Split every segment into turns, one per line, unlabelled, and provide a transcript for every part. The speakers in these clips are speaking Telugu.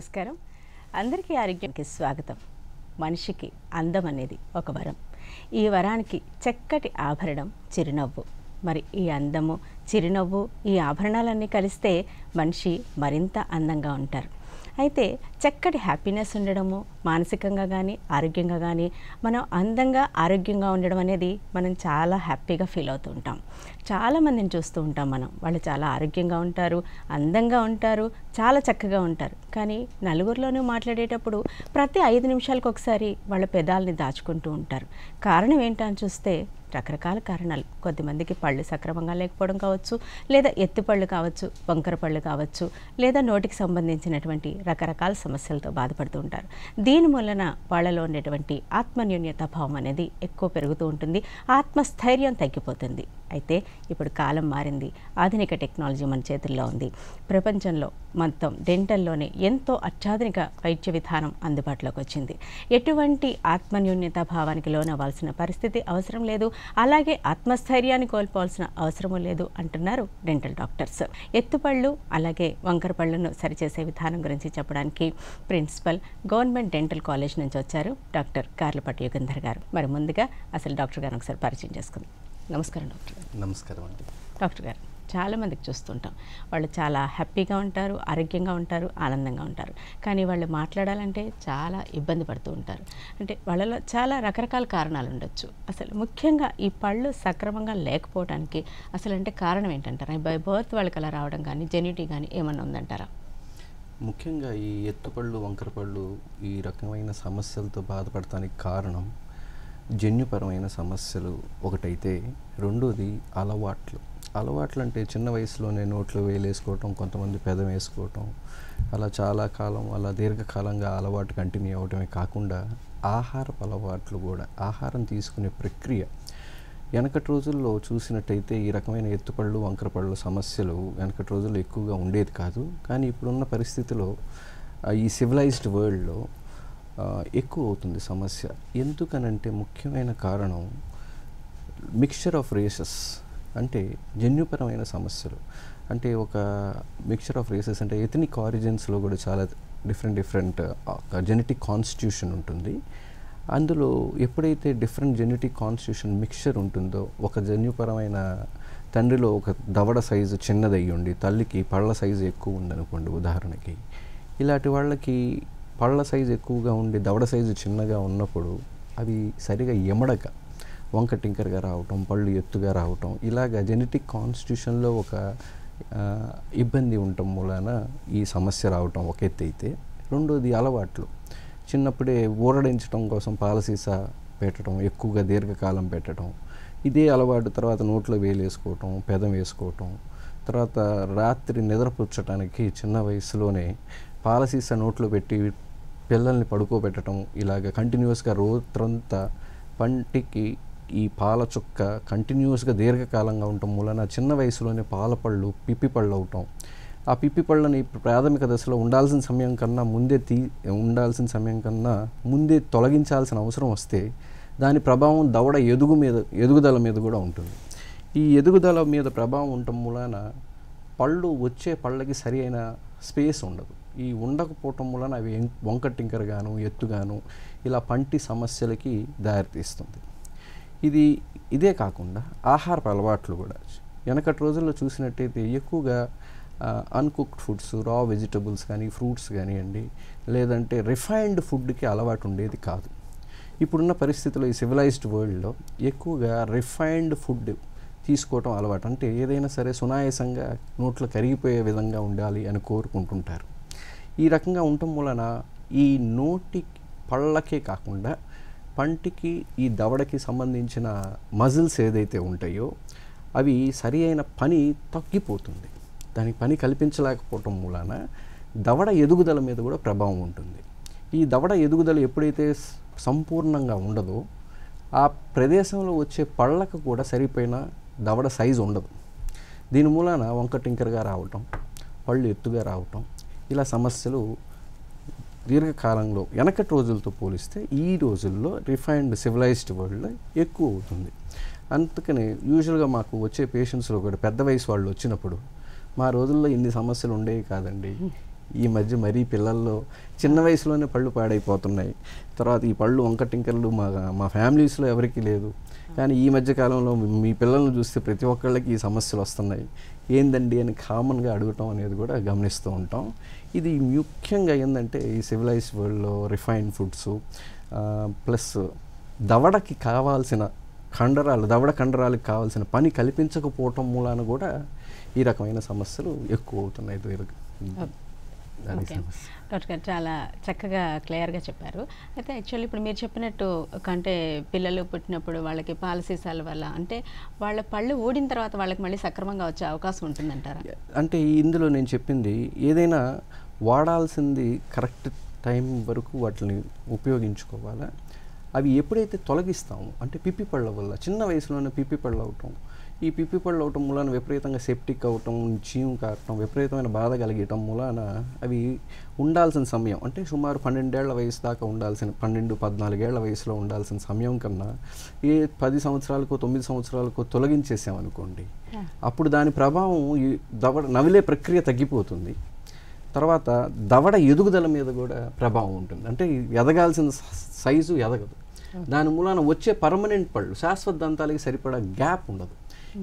నమస్కారం. అందరికీ ఆరోగ్యానికి స్వాగతం. మనిషికి అందం అనేది ఒక వరం. ఈ వరానికి చక్కటి ఆభరణం చిరునవ్వు. మరి ఈ అందము చిరునవ్వు ఈ ఆభరణాలన్నీ కలిస్తే మనిషి మరింత అందంగా ఉంటారు. అయితే చక్కటి హ్యాపీనెస్ ఉండడము మానసికంగా కానీ ఆరోగ్యంగా కానీ మనం అందంగా ఆరోగ్యంగా ఉండడం అనేది మనం చాలా హ్యాపీగా ఫీల్ అవుతూ ఉంటాం. చాలామందిని చూస్తూ ఉంటాం మనం. వాళ్ళు చాలా ఆరోగ్యంగా ఉంటారు అందంగా ఉంటారు చాలా చక్కగా ఉంటారు. కానీ నలుగురిలోనూ మాట్లాడేటప్పుడు ప్రతి ఐదు నిమిషాలకు ఒకసారి వాళ్ళ పెదాలని దాచుకుంటూ ఉంటారు. కారణం ఏంటని చూస్తే రకరకాల కారణాలు. కొద్దిమందికి పళ్ళు సక్రమంగా లేకపోవడం కావచ్చు లేదా ఎత్తుపళ్ళు కావచ్చు వంకర పళ్ళు కావచ్చు లేదా నోటికి సంబంధించినటువంటి రకరకాల సమస్యలతో బాధపడుతూ ఉంటారు. దీని మూలన వాళ్ళలో ఉండేటువంటి ఆత్మన్యూన్యత భావం అనేది ఎక్కువ పెరుగుతూ ఉంటుంది. ఆత్మస్థైర్యం తగ్గిపోతుంది. అయితే ఇప్పుడు కాలం మారింది. ఆధునిక టెక్నాలజీ మన చేతుల్లో ఉంది. ప్రపంచంలో మొత్తం డెంటల్లోనే ఎంతో అత్యాధునిక వైద్య విధానం అందుబాటులోకి వచ్చింది. ఎటువంటి ఆత్మన్యూన్యత భావానికి లోనవ్వాల్సిన పరిస్థితి అవసరం లేదు. అలాగే ఆత్మస్థైర్యాన్ని కోల్పోవాల్సిన అవసరము లేదు అంటున్నారు డెంటల్ డాక్టర్స్. ఎత్తుపళ్ళు అలాగే వంకర పళ్ళను సరిచేసే విధానం గురించి చెప్పడానికి ప్రిన్సిపల్ గవర్నమెంట్ డెంటల్ కాలేజ్ నుంచి వచ్చారు డాక్టర్ కార్లపట్టి యుగంధర్ గారు. మరి ముందుగా అసలు డాక్టర్ గారు ఒకసారి పరిచయం చేసుకుందాం. నమస్కారం డాక్టర్
నమస్కారం అండి.
డాక్టర్ గారు చాలామందికి చూస్తుంటాం. వాళ్ళు చాలా హ్యాపీగా ఉంటారు ఆరోగ్యంగా ఉంటారు ఆనందంగా ఉంటారు. కానీ వాళ్ళు మాట్లాడాలంటే చాలా ఇబ్బంది పడుతూ ఉంటారు. అంటే వాళ్ళలో చాలా రకరకాల కారణాలు ఉండొచ్చు. అసలు ముఖ్యంగా ఈ పళ్ళు సక్రమంగా లేకపోవడానికి అసలు అంటే కారణం ఏంటంటారా? బై బర్త్ వాళ్ళకి అలా రావడం కానీ జెనిటీ కానీ ఏమన్నా ఉందంటారా?
ముఖ్యంగా ఈ ఎత్తుపళ్ళు వంకరపళ్ళు ఈ రకమైన సమస్యలతో బాధపడటానికి కారణం జన్యుపరమైన సమస్యలు ఒకటైతే రెండోది అలవాట్లు. అలవాట్లు అంటే చిన్న వయసులోనే నోట్లో వేలేసుకోవటం కొంతమంది పెదం వేసుకోవటం అలా చాలా కాలం అలా దీర్ఘకాలంగా అలవాటు కంటిన్యూ అవటమే కాకుండా ఆహారపు అలవాట్లు కూడా ఆహారం తీసుకునే ప్రక్రియ. వెనకటి రోజుల్లో చూసినట్టయితే ఈ రకమైన ఎత్తుపళ్ళు వంకరపళ్ళు సమస్యలు వెనకటి రోజుల్లో ఎక్కువగా ఉండేది కాదు. కానీ ఇప్పుడున్న పరిస్థితిలో ఈ సివిలైజ్డ్ వరల్డ్లో ఎక్కువ అవుతుంది సమస్య. ఎందుకనంటే ముఖ్యమైన కారణం మిక్చర్ ఆఫ్ రేసెస్ అంటే జన్యుపరమైన సమస్యలు. అంటే ఒక మిక్చర్ ఆఫ్ రేసెస్ అంటే ఎథనిక్ ఆరిజిన్స్లో కూడా చాలా డిఫరెంట్ డిఫరెంట్ జెనెటిక్ కాన్స్టిట్యూషన్ ఉంటుంది. అందులో ఎప్పుడైతే డిఫరెంట్ జెనెటిక్ కాన్స్టిట్యూషన్ మిక్చర్ ఉంటుందో ఒక జన్యుపరమైన తండ్రిలో ఒక దవడ సైజు చిన్నదయ్యుండి ఉండి తల్లికి పళ్ళ సైజు ఎక్కువ ఉందనుకోండి ఉదాహరణకి. ఇలాంటి వాళ్ళకి పళ్ళ సైజు ఎక్కువగా ఉండి దవడ సైజు చిన్నగా ఉన్నప్పుడు అవి సరిగా ఎమడక. వంక టింకర్గా రావటం పళ్ళు ఎత్తుగా రావటం ఇలాగ జెనెటిక్ కాన్స్టిట్యూషన్లో ఒక ఇబ్బంది ఉండటం మూలాన ఈ సమస్య రావటం ఒక ఎత్తు అయితే. రెండోది అలవాట్లు. చిన్నప్పుడే ఊరడించడం కోసం పాలసీసా పెట్టడం ఎక్కువగా దీర్ఘకాలం పెట్టడం ఇదే అలవాటు తర్వాత నోట్లో వేలేసుకోవటం పెదం వేసుకోవటం. తర్వాత రాత్రి నిద్రపుచ్చటానికి చిన్న వయసులోనే పాలసీసా నోట్లో పెట్టి పిల్లల్ని పడుకోబెట్టడం ఇలాగ కంటిన్యూస్గా రోజంతా పంటికి ఈ పాల చుక్క కంటిన్యూస్గా దీర్ఘకాలంగా ఉండటం మూలన చిన్న వయసులోనే పాల పళ్ళు పిప్పి పళ్ళు అవటం. ఆ పిప్పి పళ్ళని ప్రాథమిక దశలో ఉండాల్సిన సమయం కన్నా ముందే తీ ఉండాల్సిన సమయం కన్నా ముందే తొలగించాల్సిన అవసరం వస్తే దాని ప్రభావం దవడ ఎదుగు మీద ఎదుగుదల మీద కూడా ఉంటుంది. ఈ ఎదుగుదల మీద ప్రభావం ఉండటం మూలాన పళ్ళు వచ్చే పళ్ళకి సరి అయిన స్పేస్ ఉండదు. ఈ ఉండకపోవటం వలన అవి వంకటింకరగాను ఎత్తుగాను ఇలా పంటి సమస్యలకి దారితీస్తుంది. ఇది ఇదే కాకుండా ఆహారపు అలవాట్లు కూడా. వెనకటి రోజుల్లో చూసినట్టయితే ఎక్కువగా అన్కుక్డ్ ఫుడ్స్ రా వెజిటబుల్స్ కానీ ఫ్రూట్స్ కానివ్వండి లేదంటే రిఫైన్డ్ ఫుడ్కి అలవాటు ఉండేది కాదు. ఇప్పుడున్న పరిస్థితుల్లో ఈ సివిలైజ్డ్ వరల్డ్లో ఎక్కువగా రిఫైన్డ్ ఫుడ్ తీసుకోవటం అలవాటు. అంటే ఏదైనా సరే సునాయాసంగా నోట్లో కరిగిపోయే విధంగా ఉండాలి అని కోరుకుంటుంటారు. ఈ రకంగా ఉండటం వలన ఈ నోటి పళ్ళకే కాకుండా పంటికి ఈ దవడకి సంబంధించిన మజిల్స్ ఏదైతే ఉంటాయో అవి సరి అయిన పని తగ్గిపోతుంది. దానికి పని కల్పించలేకపోవటం మూలాన దవడ ఎదుగుదల మీద కూడా ప్రభావం ఉంటుంది. ఈ దవడ ఎదుగుదల ఎప్పుడైతే సంపూర్ణంగా ఉండదో ఆ ప్రదేశంలో వచ్చే పళ్ళకు కూడా సరిపోయిన దవడ సైజు ఉండదు. దీని మూలాన వంక రావటం పళ్ళు ఎత్తుగా రావటం ఇలా సమస్యలు దీర్ఘకాలంలో వెనకటి రోజులతో పోలిస్తే ఈ రోజుల్లో రిఫైన్డ్ సివిలైజ్డ్ వరల్డ్లో ఎక్కువ అవుతుంది. అందుకని యూజువల్గా మాకు వచ్చే పేషెంట్స్లో కూడా పెద్ద వయసు వాళ్ళు వచ్చినప్పుడు మా రోజుల్లో ఇన్ని సమస్యలు ఉండేవి కాదండి. ఈ మధ్య మరీ పిల్లల్లో చిన్న వయసులోనే పళ్ళు పాడైపోతున్నాయి. తర్వాత ఈ పళ్ళు వంకటింకలు మా మా ఫ్యామిలీస్లో ఎవరికీ లేదు. కానీ ఈ మధ్య కాలంలో మీ పిల్లల్ని చూస్తే ప్రతి ఒక్కళ్ళకి ఈ సమస్యలు వస్తున్నాయి. ఏందండి అని కామన్గా అడగటం అనేది కూడా గమనిస్తూ ఉంటాం. ఇది ముఖ్యంగా ఏంటంటే ఈ సివిలైజ్ వరల్డ్లో రిఫైన్డ్ ఫుడ్స్ ప్లస్ దవడకి కావాల్సిన కండరాలు దవడ కండరాలకు కావాల్సిన పని కల్పించకపోవటం మూలాన కూడా ఈ రకమైన సమస్యలు ఎక్కువ అవుతున్నాయి
డాక్టర్ గారు చాలా చక్కగా క్లియర్గా చెప్పారు. అయితే యాక్చువల్లీ ఇప్పుడు మీరు చెప్పినట్టు అంటే పిల్లలు పుట్టినప్పుడు వాళ్ళకి పాల సీసాల వల్ల అంటే వాళ్ళ పళ్ళు ఊడిన తర్వాత వాళ్ళకి మళ్ళీ సక్రమంగా వచ్చే అవకాశం ఉంటుందంటారా?
అంటే ఇందులో నేను చెప్పింది ఏదైనా వాడాల్సింది కరెక్ట్ టైం వరకు వాటిని ఉపయోగించుకోవాలా. అవి ఎప్పుడైతే తొలగిస్తామో అంటే పిప్పి పళ్ళ వల్ల చిన్న వయసులోనే పిప్పి పళ్ళు అవటం ఈ పిప్పి పళ్ళు అవటం మూలాన విపరీతంగా సెప్టిక్ అవటం చీము కారటం విపరీతమైన బాధ కలిగటం మూలాన అవి ఉండాల్సిన సమయం అంటే సుమారు పన్నెండేళ్ళ వయసు దాకా ఉండాల్సిన పన్నెండు పద్నాలుగేళ్ళ వయసులో ఉండాల్సిన సమయం కన్నా ఏ పది సంవత్సరాలకో తొమ్మిది సంవత్సరాలకో తొలగించేసామనుకోండి అప్పుడు దాని ప్రభావం ఈ దవడ నవిలే ప్రక్రియ తగ్గిపోతుంది. తర్వాత దవడ ఎదుగుదల మీద కూడా ప్రభావం ఉంటుంది. అంటే ఎదగాల్సిన స- సైజు ఎదగదు. దాని మూలాన వచ్చే పర్మనెంట్ పళ్ళు శాశ్వత దంతాలకి సరిపడా గ్యాప్ ఉండదు.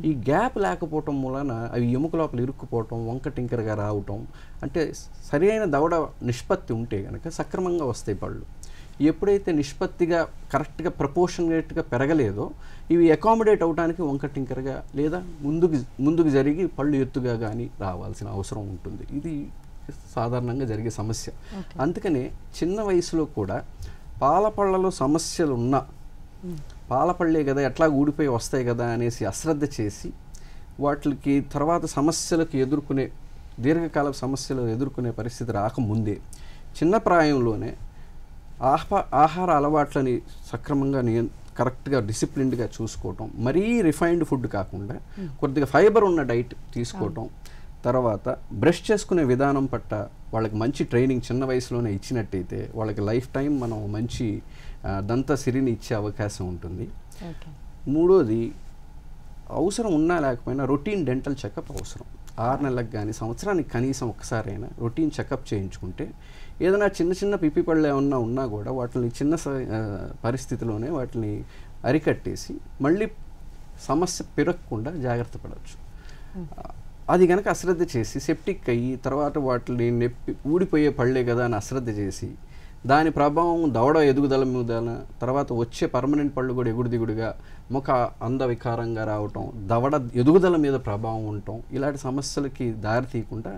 ఈ గ్యాప్ లేకపోవటం మూలాన అవి ఎముక లోపల ఇరుక్కుపోవటం వంక టింకరగా రావటం అంటే సరైన దవడ నిష్పత్తి ఉంటే కనుక సక్రమంగా వస్తాయి పళ్ళు. ఎప్పుడైతే నిష్పత్తిగా కరెక్ట్గా ప్రపోర్షనేట్గా పెరగలేదో ఇవి అకామిడేట్ అవడానికి వంక టింకరగా లేదా ముందుకు ముందుకు జరిగి పళ్ళు ఎత్తుగా కానీ రావాల్సిన అవసరం ఉంటుంది. ఇది సాధారణంగా జరిగే సమస్య. అందుకనే చిన్న వయసులో కూడా పాలపళ్ళలో సమస్యలు ఉన్నా పాలపళ్ళే కదా ఎట్లా ఊడిపోయి వస్తాయి కదా అనేసి అశ్రద్ధ చేసి వాటికి తర్వాత సమస్యలకు ఎదుర్కొనే దీర్ఘకాల సమస్యలు ఎదుర్కొనే పరిస్థితి రాకముందే చిన్న ప్రాయంలోనే ఆహ ఆహార అలవాట్లని సక్రమంగా నియ కరెక్ట్గా డిసిప్లిన్డ్గా చూసుకోవటం మరీ రిఫైన్డ్ ఫుడ్ కాకుండా కొద్దిగా ఫైబర్ ఉన్న డైట్ తీసుకోవటం తర్వాత బ్రష్ చేసుకునే విధానం పట్ల వాళ్ళకి మంచి ట్రైనింగ్ చిన్న వయసులోనే ఇచ్చినట్టయితే వాళ్ళకి లైఫ్ టైం మనం మంచి దంత సిరిని ఇచ్చే అవకాశం ఉంటుంది. మూడోది అవసరం ఉన్నా లేకపోయినా రొటీన్ డెంటల్ చెకప్ అవసరం. ఆరు నెలలకు కానీ సంవత్సరానికి కనీసం ఒక్కసారైనా రొటీన్ చెకప్ చేయించుకుంటే ఏదైనా చిన్న చిన్న పిప్పి పళ్ళు ఏమన్నా ఉన్నా కూడా వాటిని చిన్న పరిస్థితిలోనే వాటిని అరికట్టేసి మళ్ళీ సమస్య పెరగకుండా జాగ్రత్త పడవచ్చు. అది కనుక అశ్రద్ధ చేసి సెప్టిక్ అయ్యి తర్వాత వాటిని నెప్పి ఊడిపోయే పళ్ళే కదా అని అశ్రద్ధ చేసి దాని ప్రభావం దవడ ఎదుగుదల మీద తర్వాత వచ్చే పర్మనెంట్ పళ్ళు కూడా ఎగుడు దిగుడుగా ముఖ అందవికారంగా రావటం దవడ ఎదుగుదల మీద ప్రభావం ఉండటం ఇలాంటి సమస్యలకి దారి తీయకుండా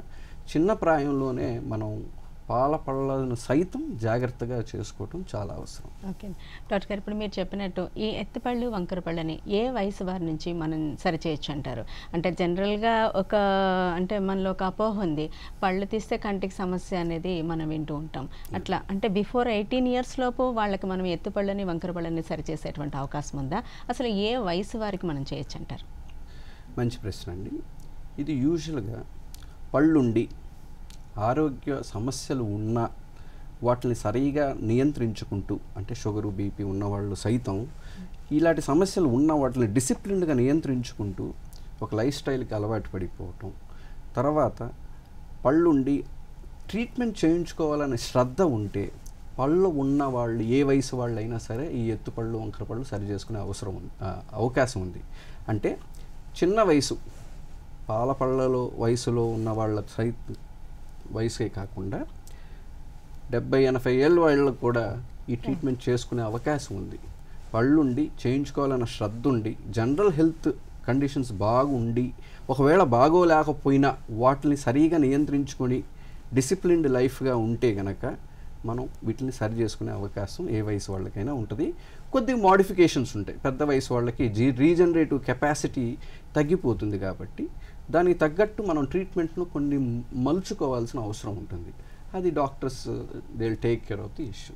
చిన్న ప్రాయంలోనే మనం పాల పళ్ళను సైతం జాగ్రత్తగా చేసుకోవటం చాలా అవసరం.
ఓకే. డాక్టర్ గారు ఇప్పుడు మీరు చెప్పినట్టు ఈ ఎత్తిపళ్ళు వంకర పళ్ళని ఏ వయసు వారి నుంచి మనం సరిచేయచ్చు అంటారు? అంటే జనరల్గా ఒక అంటే మనలో ఒక అపోహ ఉంది. పళ్ళు తీస్తే కంటికి సమస్య అనేది మనం వింటూ ఉంటాం. అట్లా అంటే బిఫోర్ ఎయిటీన్ ఇయర్స్ లోపు వాళ్ళకి మనం ఎత్తుపళ్ళని వంకర పళ్ళని సరిచేసేటువంటి అవకాశం ఉందా? అసలు ఏ వయసు వారికి మనం చేయొచ్చు అంటారు?
మంచి ప్రశ్న అండి. ఇది యూజువల్గా పళ్ళుండి ఆరోగ్య సమస్యలు ఉన్నా వాటిని సరిగా నియంత్రించుకుంటూ అంటే షుగరు బీపీ ఉన్నవాళ్ళు సైతం ఇలాంటి సమస్యలు ఉన్న వాటిని డిసిప్లిన్గా నియంత్రించుకుంటూ ఒక లైఫ్ స్టైల్కి అలవాటు పడిపోవటం. తర్వాత పళ్ళుండి ట్రీట్మెంట్ చేయించుకోవాలనే శ్రద్ధ ఉంటే పళ్ళు ఉన్న వాళ్ళు ఏ వయసు వాళ్ళు అయినా సరే ఈ ఎత్తుపళ్ళు వంకర పళ్ళు సరి చేసుకునే అవసరం ఉంది అవకాశం ఉంది. అంటే చిన్న వయసు పాల పళ్ళలో వయసులో ఉన్న వాళ్ళ సైతం వయసే కాకుండా డెబ్బై ఎనభై ఏళ్ళ వాళ్ళకు కూడా ఈ ట్రీట్మెంట్ చేసుకునే అవకాశం ఉంది. పళ్ళుండి చేయించుకోవాలన్న శ్రద్ధ ఉండి జనరల్ హెల్త్ కండిషన్స్ బాగుండి ఒకవేళ బాగోలేకపోయినా వాటిని సరిగా నియంత్రించుకొని డిసిప్లిన్డ్ లైఫ్గా ఉంటే గనక మనం వీటిని సరి చేసుకునే అవకాశం ఏ వయసు వాళ్ళకైనా ఉంటుంది. కొద్దిగా మోడిఫికేషన్స్ ఉంటాయి. పెద్ద వయసు వాళ్ళకి జీ రీజనరేటివ్ కెపాసిటీ తగ్గిపోతుంది కాబట్టి దానికి తగ్గట్టు మనం ట్రీట్మెంట్ను కొన్ని మలుచుకోవాల్సిన అవసరం ఉంటుంది. అది doctors they take care of the issue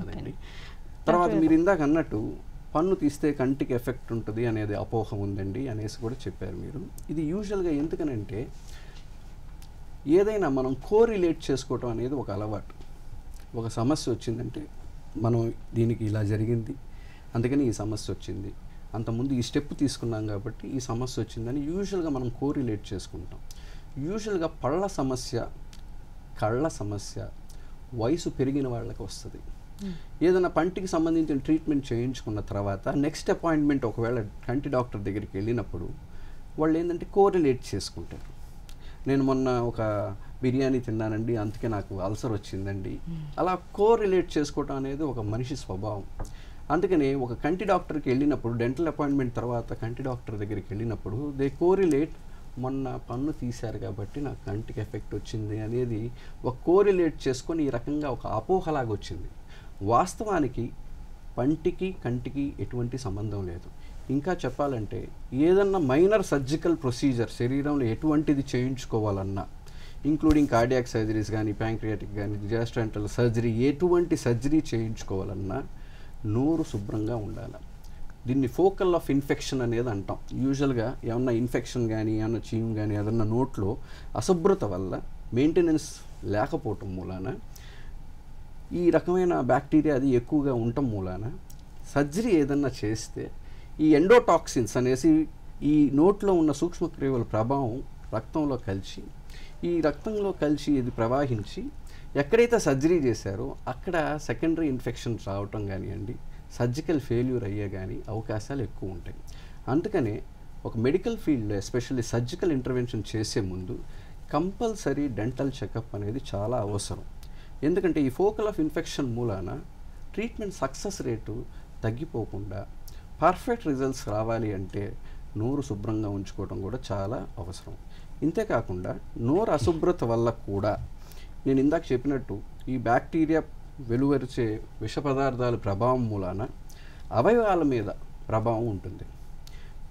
అదండి. తర్వాత మీరు ఇందాక అన్నట్టు పన్ను తీస్తే కంటికి ఎఫెక్ట్ ఉంటుంది అనేది అపోహ ఉందండి అనేసి కూడా చెప్పారు మీరు. ఇది యూజువల్గా ఎందుకనంటే ఏదైనా మనం కోరిలేట్ చేసుకోవటం అనేది ఒక అలవాటు. ఒక సమస్య వచ్చిందంటే మనం దీనికి ఇలా జరిగింది అందుకని ఈ సమస్య వచ్చింది. అంతకుముందు ఈ స్టెప్ తీసుకున్నాం కాబట్టి ఈ సమస్య వచ్చిందని యూజువల్గా మనం కోరిలేట్ చేసుకుంటాం. యూజువల్గా పళ్ళ సమస్య కళ్ళ సమస్య వయసు పెరిగిన వాళ్ళకి వస్తుంది. ఏదైనా పంటికి సంబంధించిన ట్రీట్మెంట్ చేయించుకున్న తర్వాత నెక్స్ట్ అపాయింట్మెంట్ ఒకవేళ కంటి డాక్టర్ దగ్గరికి వెళ్ళినప్పుడు వాళ్ళు ఏంటంటే కోరిలేట్ చేసుకుంటారు. నేను మొన్న ఒక బిర్యానీ తిన్నానండి అందుకే నాకు అల్సర్ వచ్చిందండి. అలా కోరిలేట్ చేసుకోవటం అనేది ఒక మనిషి స్వభావం. అందుకని ఒక కంటి డాక్టర్కి వెళ్ళినప్పుడు డెంటల్ అపాయింట్మెంట్ తర్వాత కంటి డాక్టర్ దగ్గరికి వెళ్ళినప్పుడు దే కోరిలేట్ మొన్న పన్ను తీశారు కాబట్టి నాకు కంటికి ఎఫెక్ట్ వచ్చింది అనేది ఒక కోరిలేట్ చేసుకొని ఈ రకంగా ఒక అపోహలాగా వచ్చింది. వాస్తవానికి పంటికి కంటికి ఎటువంటి సంబంధం లేదు. ఇంకా చెప్పాలంటే ఏదన్నా మైనర్ సర్జికల్ ప్రొసీజర్ శరీరంలో ఎటువంటిది చేయించుకోవాలన్నా ఇంక్లూడింగ్ కార్డియాక్ సర్జరీస్ కానీ ప్యాంక్రియాటిక్ కానీ జాస్ట్రాంటల్ సర్జరీ ఎటువంటి సర్జరీ చేయించుకోవాలన్నా నోరు శుభ్రంగా ఉండాలి. దీన్ని ఫోకల్ ఆఫ్ ఇన్ఫెక్షన్ అనేది అంటాం. యూజువల్గా ఏమన్నా ఇన్ఫెక్షన్ కానీ ఏమన్నా చీమ్ కానీ ఏదన్నా నోట్లో అశుభ్రత వల్ల మెయింటెనెన్స్ లేకపోవటం మూలాన ఈ రకమైన బ్యాక్టీరియా అది ఎక్కువగా ఉండటం మూలాన సర్జరీ ఏదన్నా చేస్తే ఈ ఎండోటాక్సిన్స్ అనేసి ఈ నోట్లో ఉన్న సూక్ష్మక్రియల ప్రభావం రక్తంలో కలిసి ఈ రక్తంలో కలిసి ఇది ప్రవాహించి ఎక్కడైతే సర్జరీ చేశారో అక్కడ సెకండరీ ఇన్ఫెక్షన్ రావటం కానివ్వండి సర్జికల్ ఫెయిల్యూర్ అయ్యే కానీ అవకాశాలు ఎక్కువ ఉంటాయి. అందుకనే ఒక మెడికల్ ఫీల్డ్లో ఎస్పెషల్లీ సర్జికల్ ఇంటర్వెన్షన్ చేసే ముందు కంపల్సరీ డెంటల్ చెకప్ అనేది చాలా అవసరం. ఎందుకంటే ఈ ఫోకల్ ఆఫ్ ఇన్ఫెక్షన్ మూలాన ట్రీట్మెంట్ సక్సెస్ రేటు తగ్గిపోకుండా పర్ఫెక్ట్ రిజల్ట్స్ రావాలి అంటే నోరు శుభ్రంగా ఉంచుకోవడం కూడా చాలా అవసరం. ఇంతేకాకుండా నోరు అశుభ్రత వల్ల కూడా నేను ఇందాక చెప్పినట్టు ఈ బ్యాక్టీరియా వెలువరిచే విష పదార్థాల ప్రభావం మూలాన అవయవాల మీద ప్రభావం ఉంటుంది.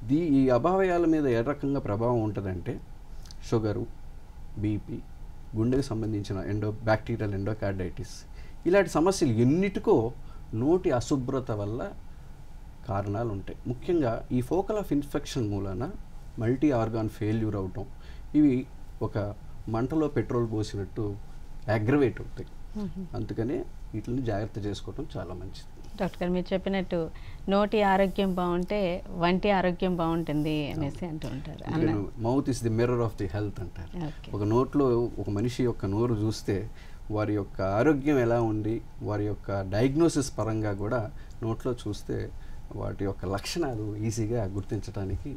దీ ఈ అభావయాల మీద ఏ రకంగా ప్రభావం ఉంటుందంటే షుగరు బీపీ గుండెకు సంబంధించిన ఎండో బ్యాక్టీరియల్ ఎండోకార్డైటిస్. ఇలాంటి సమస్యలు ఎన్నిటికో నోటి అశుభ్రత వల్ల కారణాలు ఉంటాయి. ముఖ్యంగా ఈ ఫోకల్ ఆఫ్ ఇన్ఫెక్షన్ మూలాన మల్టీ ఆర్గాన్ ఫెయిల్యూర్ అవటం ఇవి ఒక మంటలో పెట్రోల్ పోసినట్టు అగ్రవేట్ అవుతాయి. అందుకనే వీటిని జాగ్రత్త చేసుకోవటం చాలా మంచిది.
డాక్టర్ గారు మీరు చెప్పినట్టు నోటి ఆరోగ్యం బాగుంటే వంటి ఆరోగ్యం బాగుంటుంది అనేసి అంటూ ఉంటారు.
Mouth is the mirror of the health అంటారు. ఒక నోట్లో ఒక మనిషి యొక్క నోరు చూస్తే వారి యొక్క ఆరోగ్యం ఎలా ఉంది వారి యొక్క డయాగ్నోసిస్ పరంగా కూడా నోట్లో చూస్తే వాటి యొక్క లక్షణాలు ఈజీగా గుర్తించడానికి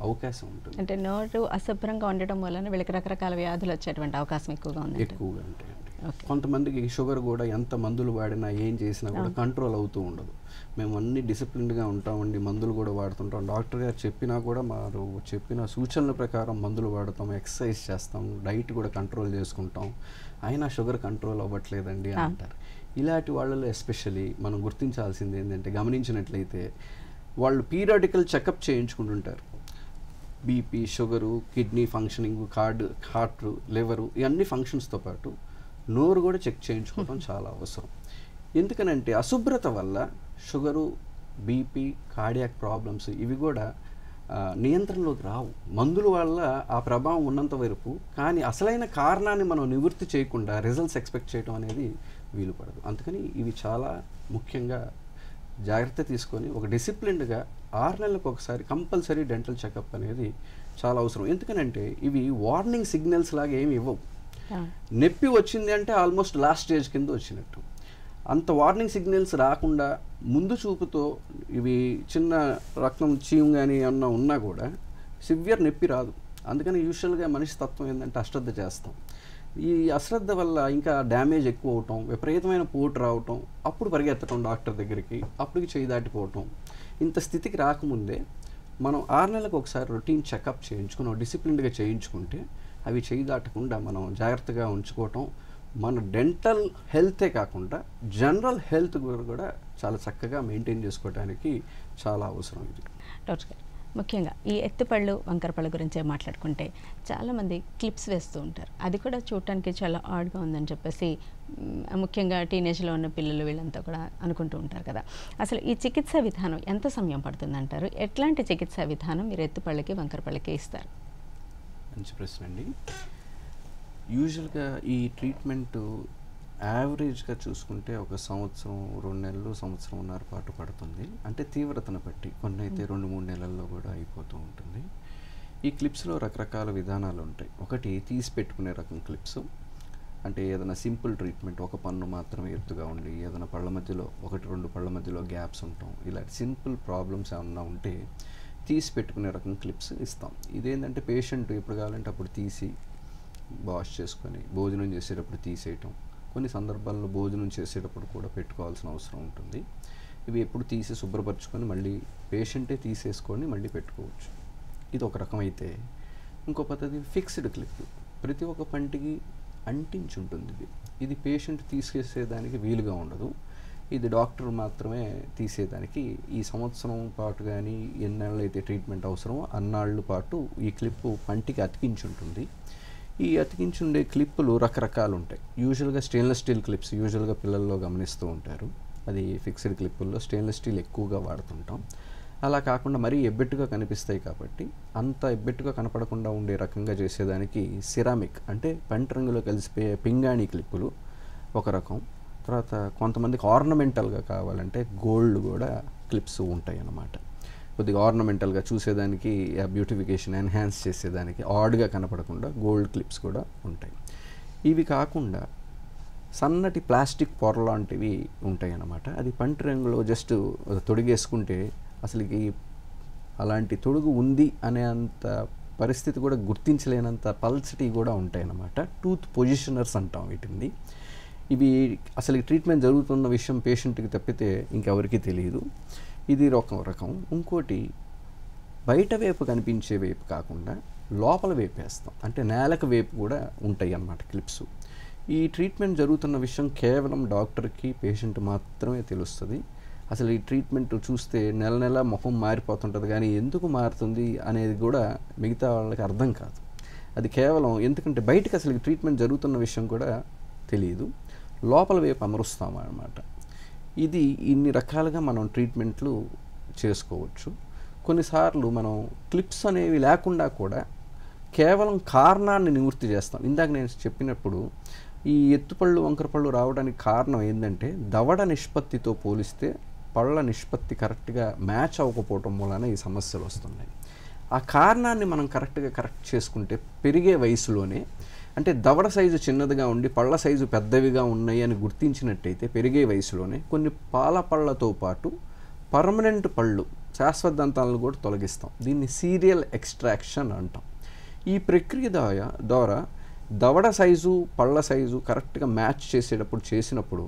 అవకాశం ఉంటుంది.
అంటే నోరు అశుభ్రంగా ఉండటం వలన వీళ్ళకి రకరకాల వ్యాధులు వచ్చేటువంటి అవకాశం ఎక్కువగా ఉంది
ఎక్కువగా ఉంటాయండి.
ఓకే.
కొంతమందికి షుగర్ కూడా ఎంత మందులు వాడినా ఏం చేసినా కూడా కంట్రోల్ అవుతూ ఉండదు. మేము అన్ని డిసిప్లిన్డ్గా ఉంటామండి మందులు కూడా వాడుతుంటాం. డాక్టర్ గారు చెప్పినా కూడా మారు చెప్పిన సూచనల ప్రకారం మందులు వాడతాం ఎక్సర్సైజ్ చేస్తాం డైట్ కూడా కంట్రోల్ చేసుకుంటాం. అయినా షుగర్ కంట్రోల్ అవ్వట్లేదండి. అంటారు. ఇలాంటి వాళ్ళలో ఎస్పెషల్లీ మనం గుర్తించాల్సింది ఏంటంటే గమనించినట్లయితే వాళ్ళు periodical checkup చేయించుకుంటుంటారు. BP sugar kidney functioning card heart liver ఇవన్నీ ఫంక్షన్స్తో పాటు నోరు కూడా చెక్ చేయించుకోవడం చాలా అవసరం. ఎందుకనంటే అశుభ్రత వల్ల షుగరు బీపీ కార్డియాక్ ప్రాబ్లమ్స్ ఇవి కూడా నియంత్రణలోకి రావు. మందుల వల్ల ఆ ప్రభావం ఉన్నంత వరకు కానీ అసలైన కారణాన్ని మనం నివృత్తి చేయకుండా రిజల్ట్స్ ఎక్స్పెక్ట్ చేయడం అనేది వీలు పడదు. అందుకని ఇవి చాలా ముఖ్యంగా జాగ్రత్త తీసుకొని ఒక డిసిప్లిన్డ్గా ఆరు నెలలకు ఒకసారి కంపల్సరీ డెంటల్ చెకప్ అనేది చాలా అవసరం. ఎందుకనంటే ఇవి వార్నింగ్ సిగ్నల్స్ లాగా ఏమి ఇవ్వవు. నొప్పి వచ్చింది అంటే ఆల్మోస్ట్ లాస్ట్ స్టేజ్ కింద వచ్చినట్టు. అంత వార్నింగ్ సిగ్నల్స్ రాకుండా ముందు చూపుతో ఇవి చిన్న రక్తం చీము కానీ ఏమన్నా ఉన్నా కూడా సివియర్ నొప్పి రాదు. అందుకని యూజువల్గా మనిషి తత్వం ఏంటంటే అశ్రద్ధ చేస్తాం. ఈ అశ్రద్ధ వల్ల ఇంకా డ్యామేజ్ ఎక్కువ అవటం విపరీతమైన పోటు రావటం అప్పుడు పరిగెత్తడం డాక్టర్ దగ్గరికి అప్పటికి చేయి దాటిపోవటం. ఇంత స్థితికి రాకముందే మనం ఆరు నెలలకు ఒకసారి రొటీన్ చెకప్ చేయించుకుని డిసిప్లిన్డ్గా చేయించుకుంటే అవి చేయి దాటకుండా మనం జాగ్రత్తగా ఉంచుకోవటం మన డెంటల్ హెల్తే కాకుండా జనరల్ హెల్త్ కూడా చాలా చక్కగా మెయింటైన్ చేసుకోవడానికి చాలా అవసరం ఇది.
డాక్టర్ గారు ముఖ్యంగా ఈ ఎత్తుపళ్ళు వంకరపళ్ళ గురించే మాట్లాడుకుంటే చాలామంది క్లిప్స్ వేస్తూ ఉంటారు. అది కూడా చూడటానికి చాలా ఆడ్గా ఉందని చెప్పేసి ముఖ్యంగా టీనేజ్లో ఉన్న పిల్లలు వీళ్ళంతా కూడా అనుకుంటూ ఉంటారు కదా. అసలు ఈ చికిత్స విధానం ఎంత సమయం పడుతుందంటారు? ఎట్లాంటి చికిత్సా విధానం మీరు ఎత్తుపళ్ళకి వంకరపళ్ళకి ఇస్తారు?
మంచి ప్రశ్న అండి. యూజువల్గా ఈ ట్రీట్మెంట్ యావరేజ్గా చూసుకుంటే ఒక సంవత్సరం రెండు నెలలు సంవత్సరంన్నర పాటు పడుతుంది. అంటే తీవ్రతను బట్టి కొన్ని అయితే రెండు మూడు నెలల్లో కూడా అయిపోతూ ఉంటుంది. ఈ క్లిప్స్లో రకరకాల విధానాలు ఉంటాయి. ఒకటి తీసి పెట్టుకునే రకం క్లిప్స్. అంటే ఏదైనా సింపుల్ ట్రీట్మెంట్ ఒక పన్ను మాత్రమే ఎత్తుగా ఉండి ఏదైనా పళ్ళ మధ్యలో ఒకటి రెండు పళ్ళ మధ్యలో గ్యాప్స్ ఉంటాం. ఇలాంటి సింపుల్ ప్రాబ్లమ్స్ ఏమన్నా ఉంటే తీసి పెట్టుకునే రకం క్లిప్స్ ఇస్తాం. ఇదేంటంటే పేషెంట్ ఎప్పుడు కావాలంటే అప్పుడు తీసి వాష్ చేసుకొని భోజనం చేసేటప్పుడు తీసేయటం. కొన్ని సందర్భాల్లో భోజనం చేసేటప్పుడు కూడా పెట్టుకోవాల్సిన అవసరం ఉంటుంది. ఇవి ఎప్పుడు తీసి శుభ్రపరచుకొని మళ్ళీ పేషెంటే తీసేసుకొని మళ్ళీ పెట్టుకోవచ్చు. ఇది ఒక రకం అయితే ఇంకో పద్ధతి ఫిక్స్డ్ క్లిప్. ప్రతి ఒక్క పంటికి అంటించి ఉంటుంది ఇది. ఇది పేషెంట్ తీసేసేదానికి వీలుగా ఉండదు. ఇది డాక్టర్ మాత్రమే తీసేదానికి ఈ సంవత్సరం పాటు కానీ ఎన్నాళ్ళు అయితే ట్రీట్మెంట్ అవసరమో అన్నాళ్ళు పాటు ఈ క్లిప్ పంటికి అతికించి ఉంటుంది. ఈ అతికించి ఉండే క్లిప్పులు రకరకాలు ఉంటాయి యూజువల్గా స్టెయిన్లెస్ స్టీల్ క్లిప్స్ యూజువల్గా పిల్లల్లో గమనిస్తూ ఉంటారు. అది ఫిక్స్డ్ క్లిప్పుల్లో స్టెయిన్లెస్ స్టీల్ ఎక్కువగా వాడుతుంటాం. అలా కాకుండా మరీ ఎబ్బెట్టుగా కనిపిస్తాయి కాబట్టి అంత ఎబ్బెట్టుగా కనపడకుండా ఉండే రకంగా చేసేదానికి సిరామిక్ అంటే పంట రంగులో కలిసిపోయే పింగాణి క్లిప్పులు ఒక రకం. తర్వాత కొంతమందికి ఆర్నమెంటల్గా కావాలంటే గోల్డ్ కూడా క్లిప్స్ ఉంటాయి అన్నమాట కొద్దిగా ఆర్నమెంటల్గా చూసేదానికి ఆ బ్యూటిఫికేషన్ ఎన్హాన్స్ చేసేదానికి ఆడ్గా కనపడకుండా గోల్డ్ క్లిప్స్ కూడా ఉంటాయి. ఇవి కాకుండా సన్నటి ప్లాస్టిక్ పొర లాంటివి ఉంటాయి అన్నమాట అది పంట రంగులో జస్ట్ తొడిగేసుకుంటే అసలుకి అలాంటి తొడుగు ఉంది అనే అంత పరిస్థితి కూడా గుర్తించలేనంత పల్సిటీ కూడా ఉంటాయి అన్నమాట టూత్ పొజిషనర్స్ అంటాం వీటిని. ఇవి అసలు ట్రీట్మెంట్ జరుగుతున్న విషయం పేషెంట్కి తప్పితే ఇంకెవరికి తెలియదు. ఇది ఒక రకం. ఇంకోటి బయట వైపు కనిపించే వైపు కాకుండా లోపల వైపు వేస్తాం. అంటే నేలకు వైపు కూడా ఉంటాయి అన్నమాట క్లిప్స్. ఈ ట్రీట్మెంట్ జరుగుతున్న విషయం కేవలం డాక్టర్కి పేషెంట్ మాత్రమే తెలుస్తుంది. అసలు ఈ ట్రీట్మెంట్ చూస్తే నెల నెల ముఖం మారిపోతుంటుంది. కానీ ఎందుకు మారుతుంది అనేది కూడా మిగతా వాళ్ళకి అర్థం కాదు. అది కేవలం ఎందుకంటే బయటకు అసలు ఈ ట్రీట్మెంట్ జరుగుతున్న విషయం కూడా తెలియదు. లోపల వైపు అమరుస్తాం అన్నమాట. ఇది ఇన్ని రకాలుగా మనం ట్రీట్మెంట్లు చేసుకోవచ్చు. కొన్నిసార్లు మనం క్లిప్స్ అనేవి లేకుండా కూడా కేవలం కారణాన్ని నివృత్తి చేస్తాం. ఇందాక నేను చెప్పినప్పుడు ఈ ఎత్తుపళ్ళు వంకరపళ్ళు రావడానికి కారణం ఏంటంటే దవడ నిష్పత్తితో పోలిస్తే పళ్ళ నిష్పత్తి కరెక్ట్గా మ్యాచ్ అవ్వకపోవటం వలన ఈ సమస్యలు వస్తున్నాయి. ఆ కారణాన్ని మనం కరెక్ట్గా కరెక్ట్ చేసుకుంటే పెరిగే వయసులోనే అంటే దవడ సైజు చిన్నదిగా ఉండి పళ్ళ సైజు పెద్దవిగా ఉన్నాయి అని గుర్తించినట్టయితే పెరిగే వయసులోనే కొన్ని పాల పళ్ళతో పాటు పర్మనెంట్ పళ్ళు శాశ్వత దంతాలను కూడా తొలగిస్తాం. దీన్ని సీరియల్ ఎక్స్ట్రాక్షన్ అంటాం. ఈ ప్రక్రియ ద్వారా ద్వారా దవడ సైజు పళ్ళ సైజు కరెక్ట్గా మ్యాచ్ చేసేటప్పుడు చేసినప్పుడు